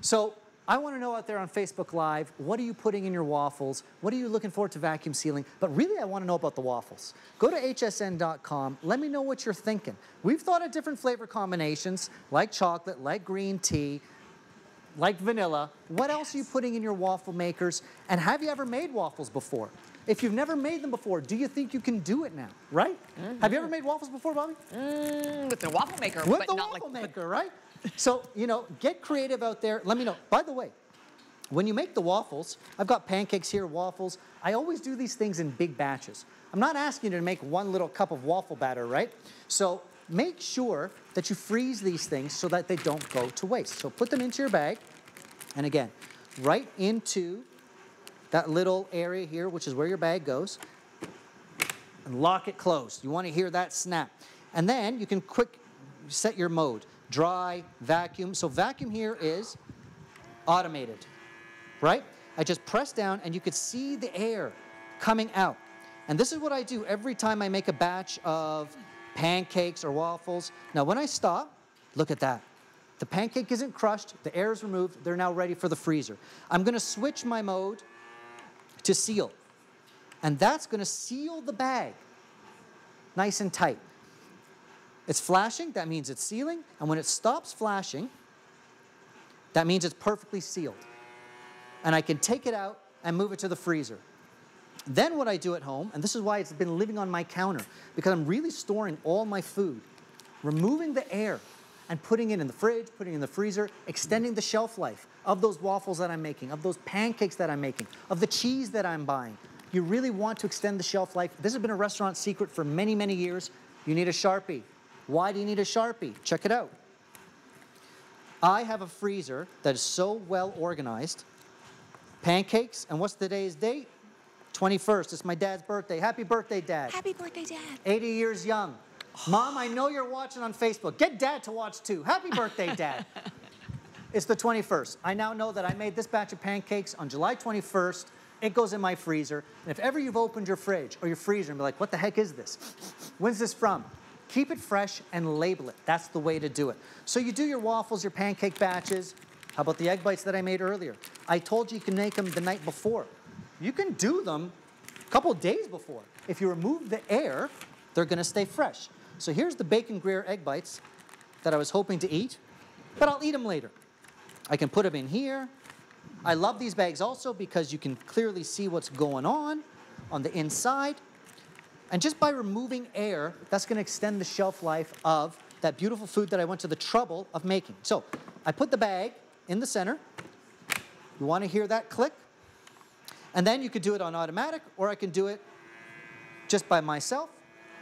So I want to know out there on Facebook Live, what are you putting in your waffles? What are you looking forward to vacuum sealing? But really, I want to know about the waffles. Go to hsn.com. Let me know what you're thinking. We've thought of different flavor combinations, like chocolate, like green tea, like vanilla. What else are you putting in your waffle makers? And have you ever made waffles before? If you've never made them before, do you think you can do it now, right? Have you ever made waffles before, Bobbi? Mm, with the waffle maker, With but the not waffle like maker, right? So, you know, get creative out there. Let me know. By the way, when you make the waffles, I've got pancakes here, waffles. I always do these things in big batches. I'm not asking you to make one little cup of waffle batter, right? So make sure that you freeze these things so that they don't go to waste. So put them into your bag. And again, right into that little area here, which is where your bag goes, and lock it closed. You want to hear that snap. And then you can quick set your mode, dry, vacuum. So vacuum here is automated, right? I just press down and you could see the air coming out. And this is what I do every time I make a batch of pancakes or waffles. Now when I stop, look at that. The pancake isn't crushed, the air is removed, they're now ready for the freezer. I'm gonna switch my mode to seal. And that's gonna seal the bag nice and tight. It's flashing, that means it's sealing, and when it stops flashing, that means it's perfectly sealed. And I can take it out and move it to the freezer. Then what I do at home, and this is why it's been living on my counter, because I'm really storing all my food, removing the air and putting it in the fridge, putting it in the freezer, extending the shelf life of those waffles that I'm making, of those pancakes that I'm making, of the cheese that I'm buying. You really want to extend the shelf life. This has been a restaurant secret for many, many years. You need a Sharpie. Why do you need a Sharpie? Check it out. I have a freezer that is so well organized. Pancakes, and what's today's date? 21st. It's my dad's birthday. Happy birthday, Dad. Happy birthday, Dad. 80 years young. Mom, I know you're watching on Facebook. Get Dad to watch too. Happy birthday, Dad. it's the 21st. I now know that I made this batch of pancakes on July 21st. It goes in my freezer. And if ever you've opened your fridge or your freezer and be like, what the heck is this? When's this from? Keep it fresh and label it. That's the way to do it. So you do your waffles, your pancake batches. How about the egg bites that I made earlier? I told you you can make them the night before. You can do them a couple days before. If you remove the air, they're gonna stay fresh. So here's the bacon Gruyere egg bites that I was hoping to eat, but I'll eat them later. I can put them in here. I love these bags also because you can clearly see what's going on on the inside. And just by removing air, that's gonna extend the shelf life of that beautiful food that I went to the trouble of making. So I put the bag in the center. You wanna hear that click? And then you could do it on automatic, or I can do it just by myself.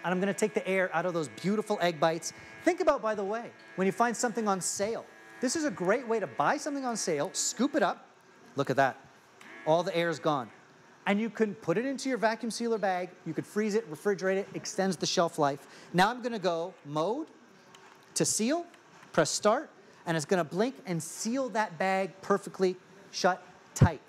And I'm gonna take the air out of those beautiful egg bites. Think about, by the way, when you find something on sale. This is a great way to buy something on sale, scoop it up. Look at that. All the air is gone. And you can put it into your vacuum sealer bag. You could freeze it, refrigerate it, extends the shelf life. Now I'm gonna go mode to seal, press start, and it's gonna blink and seal that bag perfectly shut tight.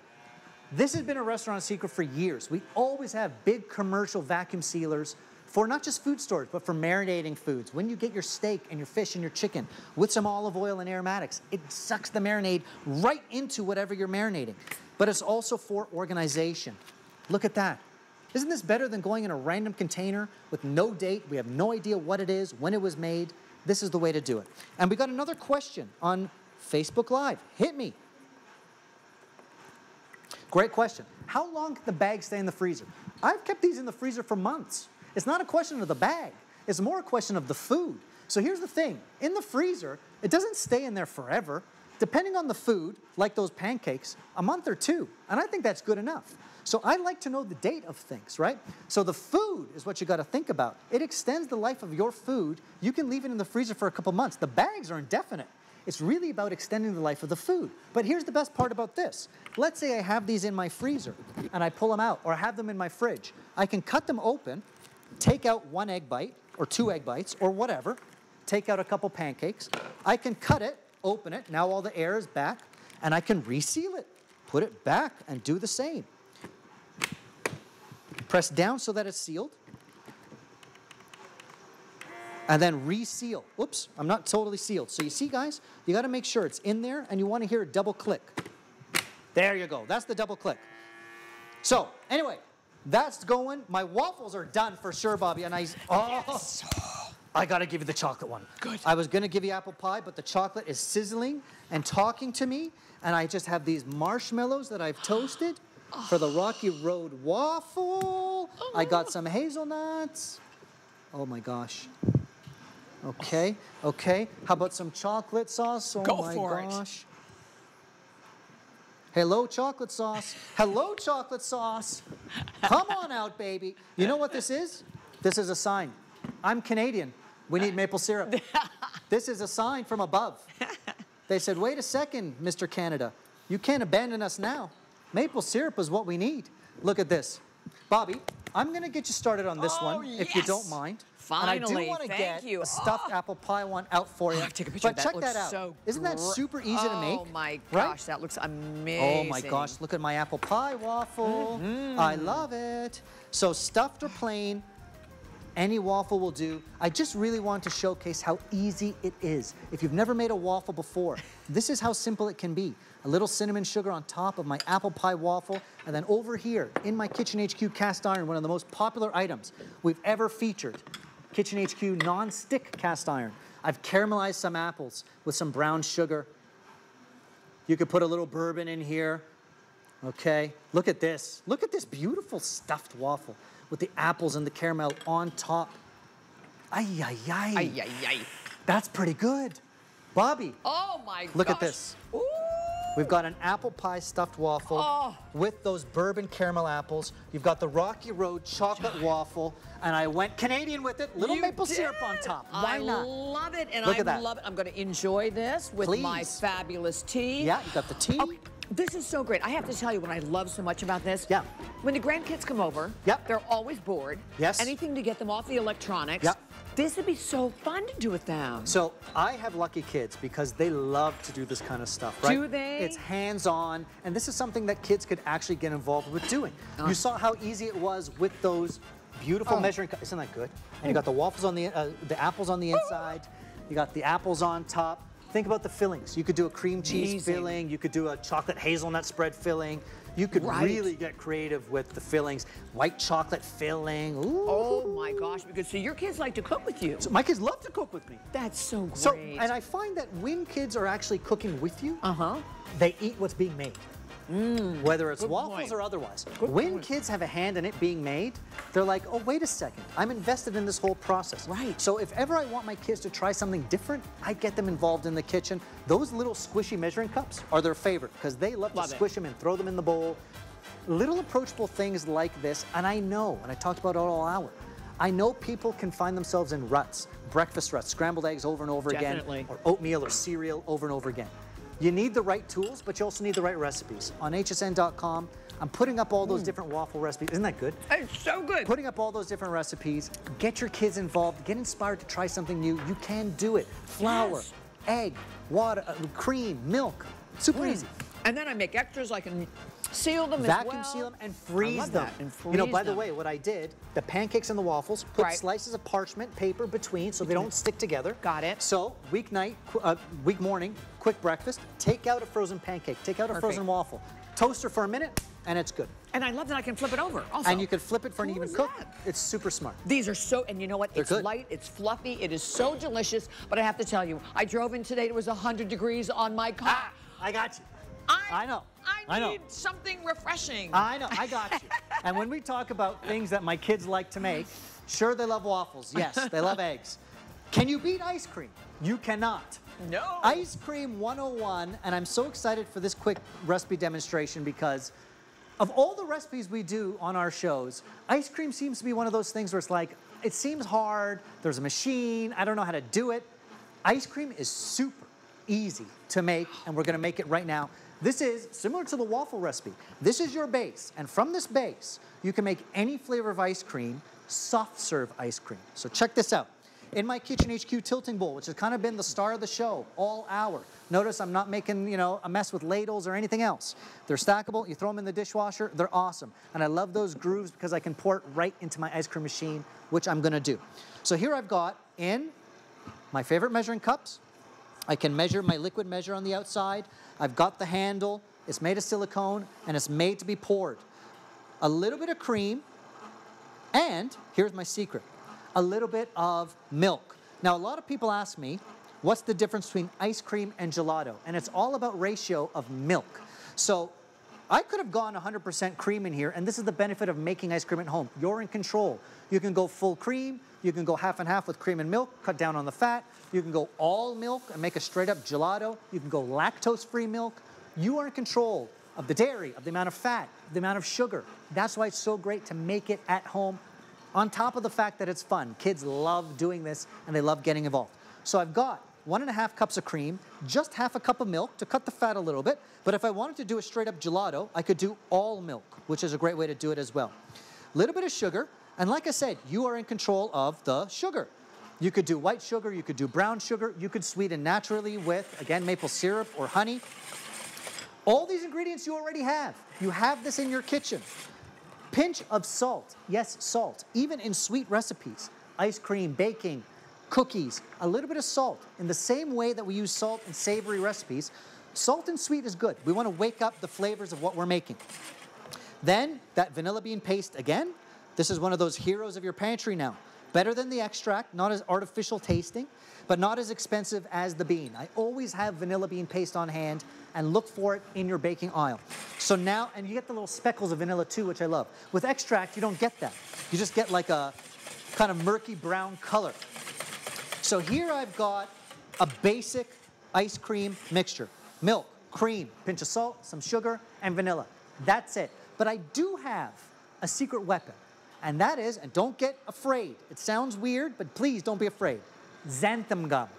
This has been a restaurant secret for years. We always have big commercial vacuum sealers for not just food storage, but for marinating foods. When you get your steak and your fish and your chicken with some olive oil and aromatics, it sucks the marinade right into whatever you're marinating. But it's also for organization. Look at that. Isn't this better than going in a random container with no date? We have no idea what it is, when it was made. This is the way to do it. And we got another question on Facebook Live. Hit me. Great question. How long can the bag stay in the freezer? I've kept these in the freezer for months. It's not a question of the bag, it's more a question of the food. So here's the thing in the freezer, it doesn't stay in there forever. Depending on the food, like those pancakes, a month or two. And I think that's good enough. So I like to know the date of things, right? So the food is what you got to think about. It extends the life of your food. You can leave it in the freezer for a couple months. The bags are indefinite. It's really about extending the life of the food. But here's the best part about this. Let's say I have these in my freezer and I pull them out or I have them in my fridge. I can cut them open, take out one egg bite or two egg bites or whatever, take out a couple pancakes. I can cut it, open it, now all the air is back, and I can reseal it, put it back and do the same. Press down so that it's sealed. And then reseal. Oops, I'm not totally sealed. So you see, guys, you got to make sure it's in there, and you want to hear a double click. There you go. That's the double click. So anyway, that's going. My waffles are done for sure, Bobbi. And I, oh, I got to give you the chocolate one. Good. I was going to give you apple pie, but the chocolate is sizzling and talking to me. And I just have these marshmallows that I've toasted for the Rocky Road waffle. I got some hazelnuts. Oh my gosh. Okay, okay. How about some chocolate sauce? Oh Go my for it. Hello, chocolate sauce. Hello, chocolate sauce. Come on out, baby. You know what this is? This is a sign. I'm Canadian. We need maple syrup. This is a sign from above. They said, wait a second, Mr. Canada. You can't abandon us now. Maple syrup is what we need. Look at this. Bobbi, I'm going to get you started on this Oh, one, if you don't yes. Mind. and I do want to get you. a stuffed Oh. apple pie one out for you. Oh, take a picture but of that. check looks that out. So Isn't that super easy to make? Oh my right? gosh, that looks amazing. Oh my gosh, look at my apple pie waffle. Mm-hmm. I love it. So stuffed or plain, any waffle will do. I just really want to showcase how easy it is. If you've never made a waffle before, this is how simple it can be. A little cinnamon sugar on top of my apple pie waffle, and then over here in my Kitchen HQ cast iron, one of the most popular items we've ever featured. Kitchen HQ non-stick cast iron. I've caramelized some apples with some brown sugar. You could put a little bourbon in here. Okay, look at this. Look at this beautiful stuffed waffle with the apples and the caramel on top. Ay, ay, ay. Ay, ay, ay. That's pretty good. Bobbi, Oh my god. Look at this. Ooh. We've got an apple pie stuffed waffle Oh. with those bourbon caramel apples. You've got the Rocky Road chocolate waffle, and I went Canadian with it. Little You maple syrup on top. Why I not? love it, and Look I at that. love it. I'm going to enjoy this with my fabulous tea. Yeah, you got the tea. Oh, this is so great. I have to tell you what I love so much about this. Yeah. When the grandkids come over, Yep. they're always bored. Yes. Anything to get them off the electronics. Yep. This would be so fun to do with them. So I have lucky kids because they love to do this kind of stuff, right? Do they? It's hands-on, and this is something that kids could actually get involved with doing. You saw how easy it was with those beautiful Oh. measuring cups. Isn't that good? And you got the waffles on the, uh, the apples on the inside. You got the apples on top. Think about the fillings. You could do a cream cheese Amazing. filling. You could do a chocolate hazelnut spread filling. You could Right. really get creative with the fillings. White chocolate filling. Ooh. Oh my gosh, because so your kids like to cook with you. So my kids love to cook with me. That's so great. So, and I find that when kids are actually cooking with you, uh-huh. they eat what's being made. Mm. Whether it's waffles point. or otherwise. Good when point. kids have a hand in it being made, they're like, oh, wait a second. I'm invested in this whole process. Right. So if ever I want my kids to try something different, I get them involved in the kitchen. Those little squishy measuring cups are their favorite because they love, Love to it. squish them and throw them in the bowl. Little approachable things like this, and I know, and I talked about it all hour, I know people can find themselves in ruts, breakfast ruts, scrambled eggs over and over Definitely. again, or oatmeal or cereal over and over again. You need the right tools, but you also need the right recipes. On hsn.com, I'm putting up all those Mm. different waffle recipes. Isn't that good? It's so good. Putting up all those different recipes, get your kids involved, get inspired to try something new. You can do it. Flour, Yes. egg, water, uh, cream, milk. Super Mm. easy. And then I make extras. I can seal them Vacuum well. seal them and freeze them. and you know, freeze by the way, what I did, the pancakes and the waffles, put Right. slices of parchment paper between so they don't stick together. Got it. So weeknight, uh, week morning, quick breakfast, take out a frozen pancake, take out a Perfect. frozen waffle, toaster for a minute, and it's good. And I love that I can flip it over. Also. And you can flip it for an even cook. that. It's super smart. These are so, and you know what? They're it's good. light, it's fluffy, it is so delicious. But I have to tell you, I drove in today, it was 100 degrees on my car. Ah, I got you. I know. I I know. need something refreshing. I know, I got you. and when we talk about things that my kids like to make, sure they love waffles. Yes, they love eggs. Can you beat ice cream? You cannot. no. Ice Cream 101, and I'm so excited for this quick recipe demonstration because of all the recipes we do on our shows, ice cream seems to be one of those things where it's like, it seems hard, there's a machine, I don't know how to do it. Ice cream is super easy to make, and we're gonna make it right now. This is similar to the waffle recipe. This is your base, and from this base, you can make any flavor of ice cream, soft serve ice cream. So check this out. In my Kitchen HQ tilting bowl, which has kind of been the star of the show all hour. Notice I'm not making, you know, a mess with ladles or anything else. They're stackable, you throw them in the dishwasher, they're awesome. And I love those grooves because I can pour it right into my ice cream machine, which I'm gonna do. So here I've got in my favorite measuring cups. I can measure my liquid measure on the outside. I've got the handle, it's made of silicone, and it's made to be poured. A little bit of cream, and here's my secret a little bit of milk. Now, a lot of people ask me, what's the difference between ice cream and gelato? And it's all about ratio of milk. So I could have gone 100% cream in here, and this is the benefit of making ice cream at home. You're in control. You can go full cream, you can go half and half with cream and milk, cut down on the fat. You can go all milk and make a straight up gelato. You can go lactose free milk. You are in control of the dairy, of the amount of fat, the amount of sugar. That's why it's so great to make it at home on top of the fact that it's fun. Kids love doing this and they love getting involved. So I've got one and a half cups of cream, just half a cup of milk to cut the fat a little bit. But if I wanted to do a straight up gelato, I could do all milk, which is a great way to do it as well. A little bit of sugar, and like I said, you are in control of the sugar. You could do white sugar, you could do brown sugar, you could sweeten naturally with, again, maple syrup or honey. All these ingredients you already have. You have this in your kitchen. Pinch of salt. Yes, salt. Even in sweet recipes, ice cream, baking, cookies, a little bit of salt. In the same way that we use salt in savory recipes, salt and sweet is good. We want to wake up the flavors of what we're making. Then that vanilla bean paste again. This is one of those heroes of your pantry now. Better than the extract, not as artificial tasting, but not as expensive as the bean. I always have vanilla bean paste on hand and look for it in your baking aisle. So now, and you get the little speckles of vanilla too, which I love. With extract, you don't get that. You just get like a kind of murky brown color. So here I've got a basic ice cream mixture. Milk, cream, pinch of salt, some sugar, and vanilla. That's it. But I do have a secret weapon, and that is, and don't get afraid. It sounds weird, but please don't be afraid. Xanthan gum.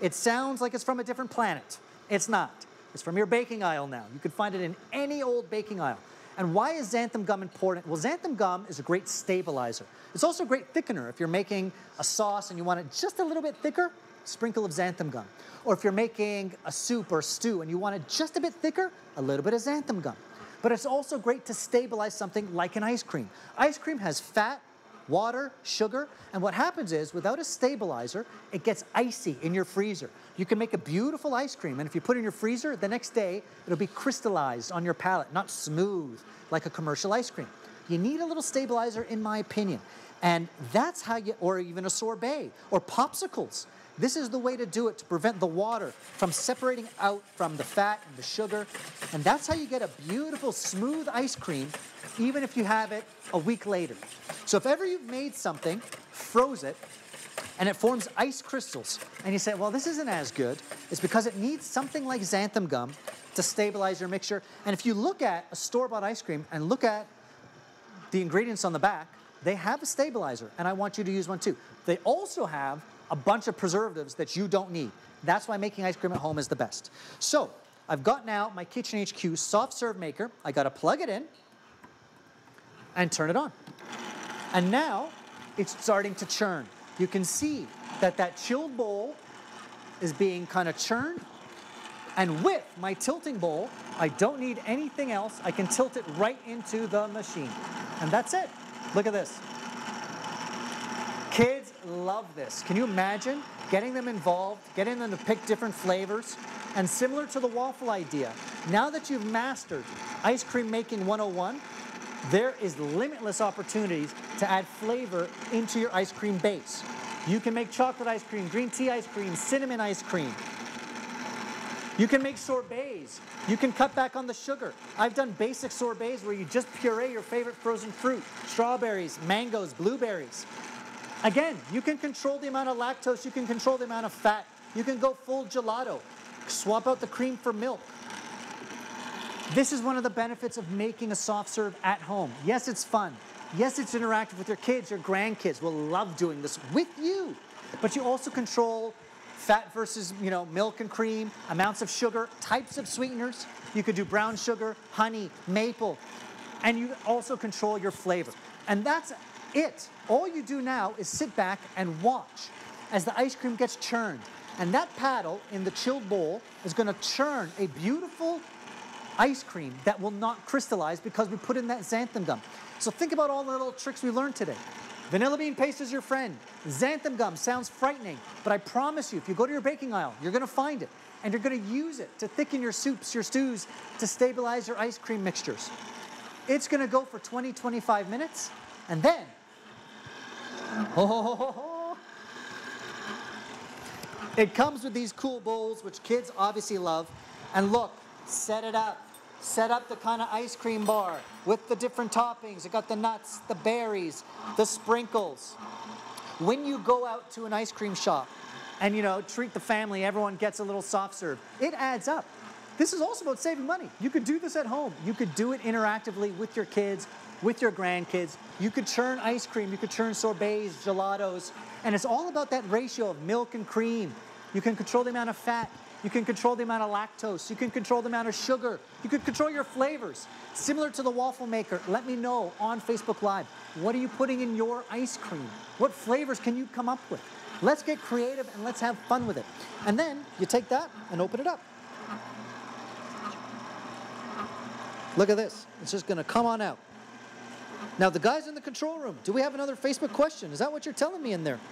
It sounds like it's from a different planet. It's not. It's from your baking aisle now. You can find it in any old baking aisle. And why is xanthan gum important? Well, xanthan gum is a great stabilizer. It's also a great thickener. If you're making a sauce and you want it just a little bit thicker, sprinkle of xanthan gum. Or if you're making a soup or stew and you want it just a bit thicker, a little bit of xanthan gum. But it's also great to stabilize something like an ice cream. Ice cream has fat, water, sugar, and what happens is without a stabilizer, it gets icy in your freezer. You can make a beautiful ice cream, and if you put it in your freezer, the next day it'll be crystallized on your palate, not smooth like a commercial ice cream. You need a little stabilizer, in my opinion. And that's how you, or even a sorbet, or popsicles. This is the way to do it to prevent the water from separating out from the fat and the sugar. And that's how you get a beautiful, smooth ice cream, even if you have it a week later. So if ever you've made something, froze it, and it forms ice crystals, and you say, well, this isn't as good, it's because it needs something like xanthan gum to stabilize your mixture. And if you look at a store-bought ice cream and look at the ingredients on the back, they have a stabilizer, and I want you to use one too. They also have a bunch of preservatives that you don't need. That's why making ice cream at home is the best. So I've got now my Kitchen HQ soft serve maker. I got to plug it in and turn it on. And now it's starting to churn. You can see that that chilled bowl is being kind of churned. And with my tilting bowl, I don't need anything else. I can tilt it right into the machine. And that's it. Look at this. Love this. Can you imagine getting them involved, getting them to pick different flavors? And similar to the waffle idea, now that you've mastered ice cream making 101, there is limitless opportunities to add flavor into your ice cream base. You can make chocolate ice cream, green tea ice cream, cinnamon ice cream. You can make sorbets. You can cut back on the sugar. I've done basic sorbets where you just puree your favorite frozen fruit, strawberries, mangoes, blueberries. Again, you can control the amount of lactose, you can control the amount of fat. You can go full gelato. Swap out the cream for milk. This is one of the benefits of making a soft serve at home. Yes, it's fun. Yes, it's interactive with your kids, your grandkids will love doing this with you. But you also control fat versus, you know, milk and cream, amounts of sugar, types of sweeteners. You could do brown sugar, honey, maple, and you also control your flavor. And that's it. All you do now is sit back and watch as the ice cream gets churned. And that paddle in the chilled bowl is gonna churn a beautiful ice cream that will not crystallize because we put in that xanthan gum. So think about all the little tricks we learned today. Vanilla bean paste is your friend. Xanthan gum sounds frightening, but I promise you, if you go to your baking aisle, you're gonna find it. And you're gonna use it to thicken your soups, your stews, to stabilize your ice cream mixtures. It's gonna go for 20, 25 minutes, and then It comes with these cool bowls, which kids obviously love. And look, set it up. Set up the kind of ice cream bar with the different toppings. It got the nuts, the berries, the sprinkles. When you go out to an ice cream shop and you know treat the family, everyone gets a little soft serve. It adds up. This is also about saving money. You could do this at home. You could do it interactively with your kids with your grandkids. You could churn ice cream, you could churn sorbets, gelatos, and it's all about that ratio of milk and cream. You can control the amount of fat, you can control the amount of lactose, you can control the amount of sugar, you can control your flavors. Similar to the waffle maker, let me know on Facebook Live, what are you putting in your ice cream? What flavors can you come up with? Let's get creative and let's have fun with it. And then you take that and open it up. Look at this. It's just gonna come on out. Now, the guys in the control room, do we have another Facebook question? Is that what you're telling me in there?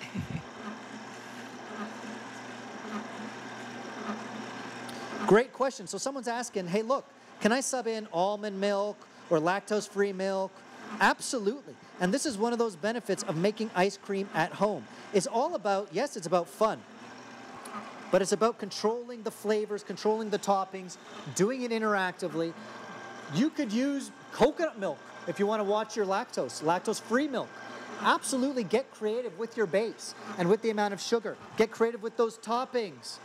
Great question. So someone's asking, hey, look, can I sub in almond milk or lactose-free milk? Absolutely. And this is one of those benefits of making ice cream at home. It's all about, yes, it's about fun, but it's about controlling the flavors, controlling the toppings, doing it interactively. You could use coconut milk if you want to watch your lactose, lactose-free milk. Absolutely get creative with your base and with the amount of sugar. Get creative with those toppings.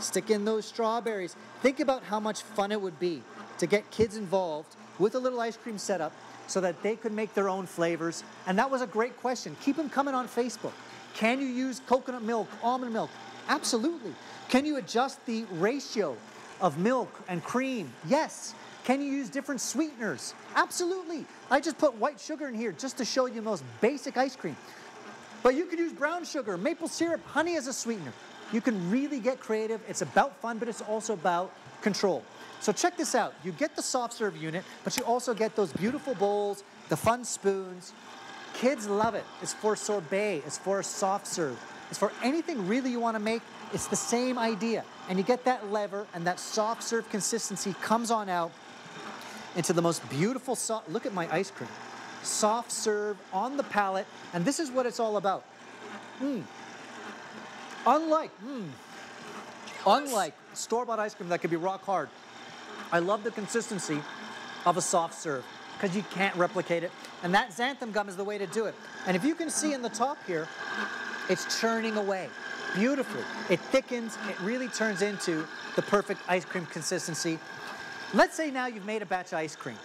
stick in those strawberries. Think about how much fun it would be to get kids involved with a little ice cream setup so that they could make their own flavors. And that was a great question. Keep them coming on Facebook. Can you use coconut milk, almond milk? Absolutely. Can you adjust the ratio of milk and cream? Yes. Can you use different sweeteners? Absolutely. I just put white sugar in here just to show you the most basic ice cream. But you could use brown sugar, maple syrup, honey as a sweetener. You can really get creative. It's about fun, but it's also about control. So check this out. You get the soft serve unit, but you also get those beautiful bowls, the fun spoons. Kids love it. It's for sorbet, it's for soft serve, it's for anything really you want to make. It's the same idea. And you get that lever and that soft serve consistency comes on out into the most beautiful soft, look at my ice cream. Soft serve on the palate, and this is what it's all about. Mm. Unlike, mm, unlike store-bought ice cream that could be rock hard, I love the consistency of a soft serve because you can't replicate it. And that xanthan gum is the way to do it. And if you can see in the top here, it's churning away beautifully. It thickens, it really turns into the perfect ice cream consistency. Let's say now you've made a batch of ice cream.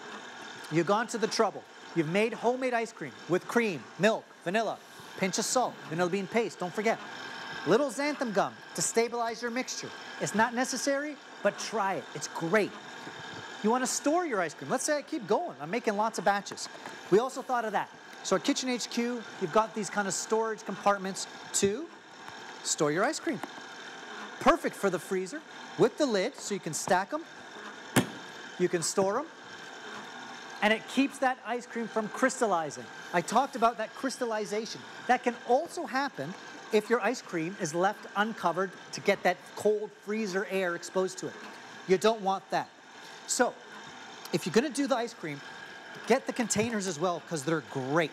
You've gone to the trouble. You've made homemade ice cream with cream, milk, vanilla, pinch of salt, vanilla bean paste, don't forget. Little xanthan gum to stabilize your mixture. It's not necessary, but try it. It's great. You want to store your ice cream. Let's say I keep going. I'm making lots of batches. We also thought of that. So at Kitchen HQ, you've got these kind of storage compartments to store your ice cream. Perfect for the freezer with the lid so you can stack them, you can store them, and it keeps that ice cream from crystallizing. I talked about that crystallization. That can also happen if your ice cream is left uncovered to get that cold freezer air exposed to it. You don't want that. So, if you're gonna do the ice cream, get the containers as well because they're great.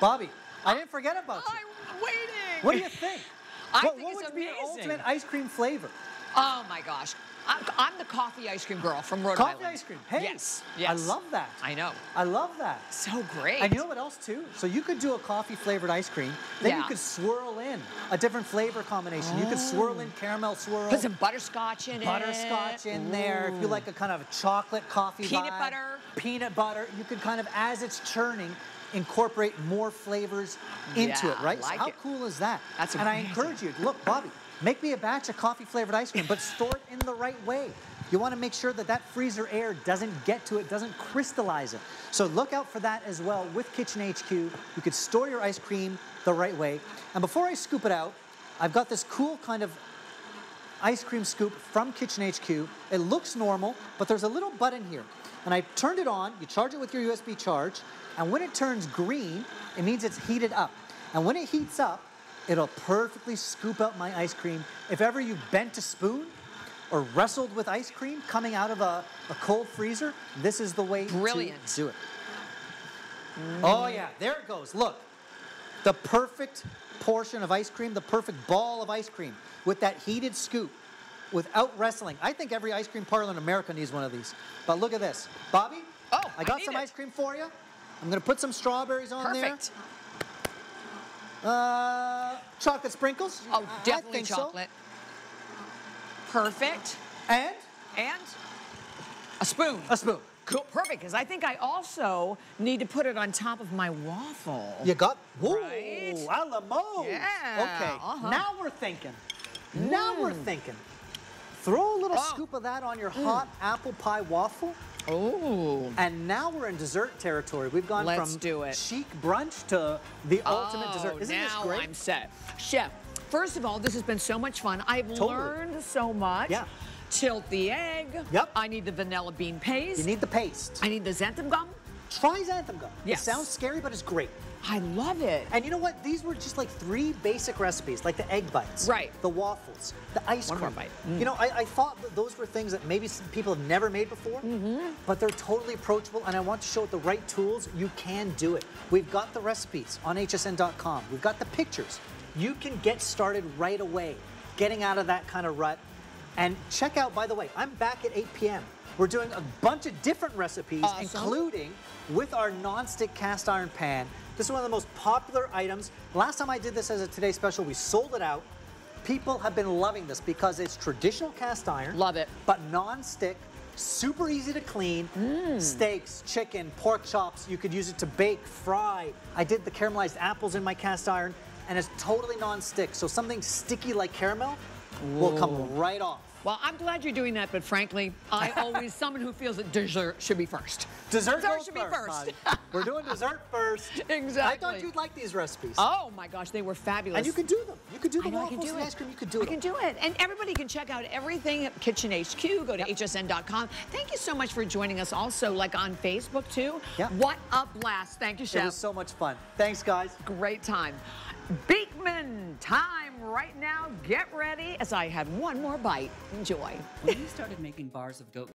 Bobbi, I didn't forget about you. I'm waiting. What do you think? I what, think what it's would be your ultimate ice cream flavor? Oh my gosh. I'm, I'm the coffee ice cream girl from Rhode Coffee Island. ice cream. Hey, Yes. Yes. I love that. I know. I love that. So great. And you know what else too? So you could do a coffee flavored ice cream. Then you could swirl in a different flavor combination. You could swirl in oh. caramel swirl. Put some butterscotch in butterscotch it. in there. If you like a kind of chocolate coffee Peanut vibe, butter. peanut butter, you could kind of as it's churning incorporate more flavors into it, right? Like so how it. cool is that? That's and I encourage you, look, Bobbi, make me a batch of coffee flavored ice cream, but store it in the right way. You want to make sure that that freezer air doesn't get to it, doesn't crystallize it. So look out for that as well with Kitchen HQ. You could store your ice cream the right way. And before I scoop it out, I've got this cool kind of ice cream scoop from Kitchen HQ. It looks normal, but there's a little button here. And I turned it on, you charge it with your USB charge, and when it turns green, it means it's heated up. And when it heats up, it'll perfectly scoop out my ice cream. If ever you bent a spoon or wrestled with ice cream coming out of a, a cold freezer, this is the way Brilliant. to do it. Oh yeah, there it goes. Look, the perfect portion of ice cream, the perfect ball of ice cream with that heated scoop without wrestling. I think every ice cream parlor in America needs one of these. But look at this. Bobbi? Oh, I I got need some it. ice cream for you. I'm gonna put some strawberries on Perfect. there. Uh, chocolate sprinkles. Oh, definitely think so. chocolate. Perfect. And And a spoon. a spoon. Cool. Perfect, because I think I also need to put it on top of my waffle. You got Ooh, Right? a la mode. Yeah, Okay. uh-huh. Now we're thinking. Now we're thinking. Throw a little Oh. scoop of that on your mm. hot apple pie waffle. Oh. And now we're in dessert territory. We've gone Let's from do it. chic brunch to the oh, ultimate oh, dessert. Isn't this great? I'm set. Chef, first of all, this has been so much fun. I've Totally. learned so much. Yeah. Tilt the egg. Yep. I need the vanilla bean paste. You need the paste. I need the xanthan gum. Try xanthan gum. Yes. It sounds scary, but it's great. I love it. And you know what? These were just like three basic recipes, like the egg bites, Right. The waffles, the ice One cream. more bite. Mm. You know, I, I thought that those were things that maybe some people have never made before, Mm-hmm. but they're totally approachable. And I want to show with the right tools, you can do it. We've got the recipes on hsn.com. We've got the pictures. You can get started right away, getting out of that kind of rut. And check out, by the way, I'm back at 8 p.m. We're doing a bunch of different recipes, Awesome. including with our non-stick cast iron pan. This is one of the most popular items. Last time I did this as a Today Special, we sold it out. People have been loving this because it's traditional cast iron. Love it. But non-stick, super easy to clean. Mm. Steaks, chicken, pork chops. You could use it to bake, fry. I did the caramelized apples in my cast iron, and it's totally non-stick. So something sticky like caramel will come right off. Well, I'm glad you're doing that, but frankly, I always someone who feels that dessert should be first. Dessert, Dessert should be first. first. We're doing dessert first. Exactly. I thought you'd like these recipes. Oh my gosh, they were fabulous. and you could do them. You could do the I waffles can do and it. ice cream. You could do I it. can do it. And everybody can check out everything at Kitchen HQ. Go to hsn.com. Thank you so much for joining us also, like on Facebook too. Yeah. What a blast. Thank you, Chef. It was so much fun. Thanks, guys. Great time. Beekman time right now. Get ready as I have one more bite. Enjoy. When we started making bars of goat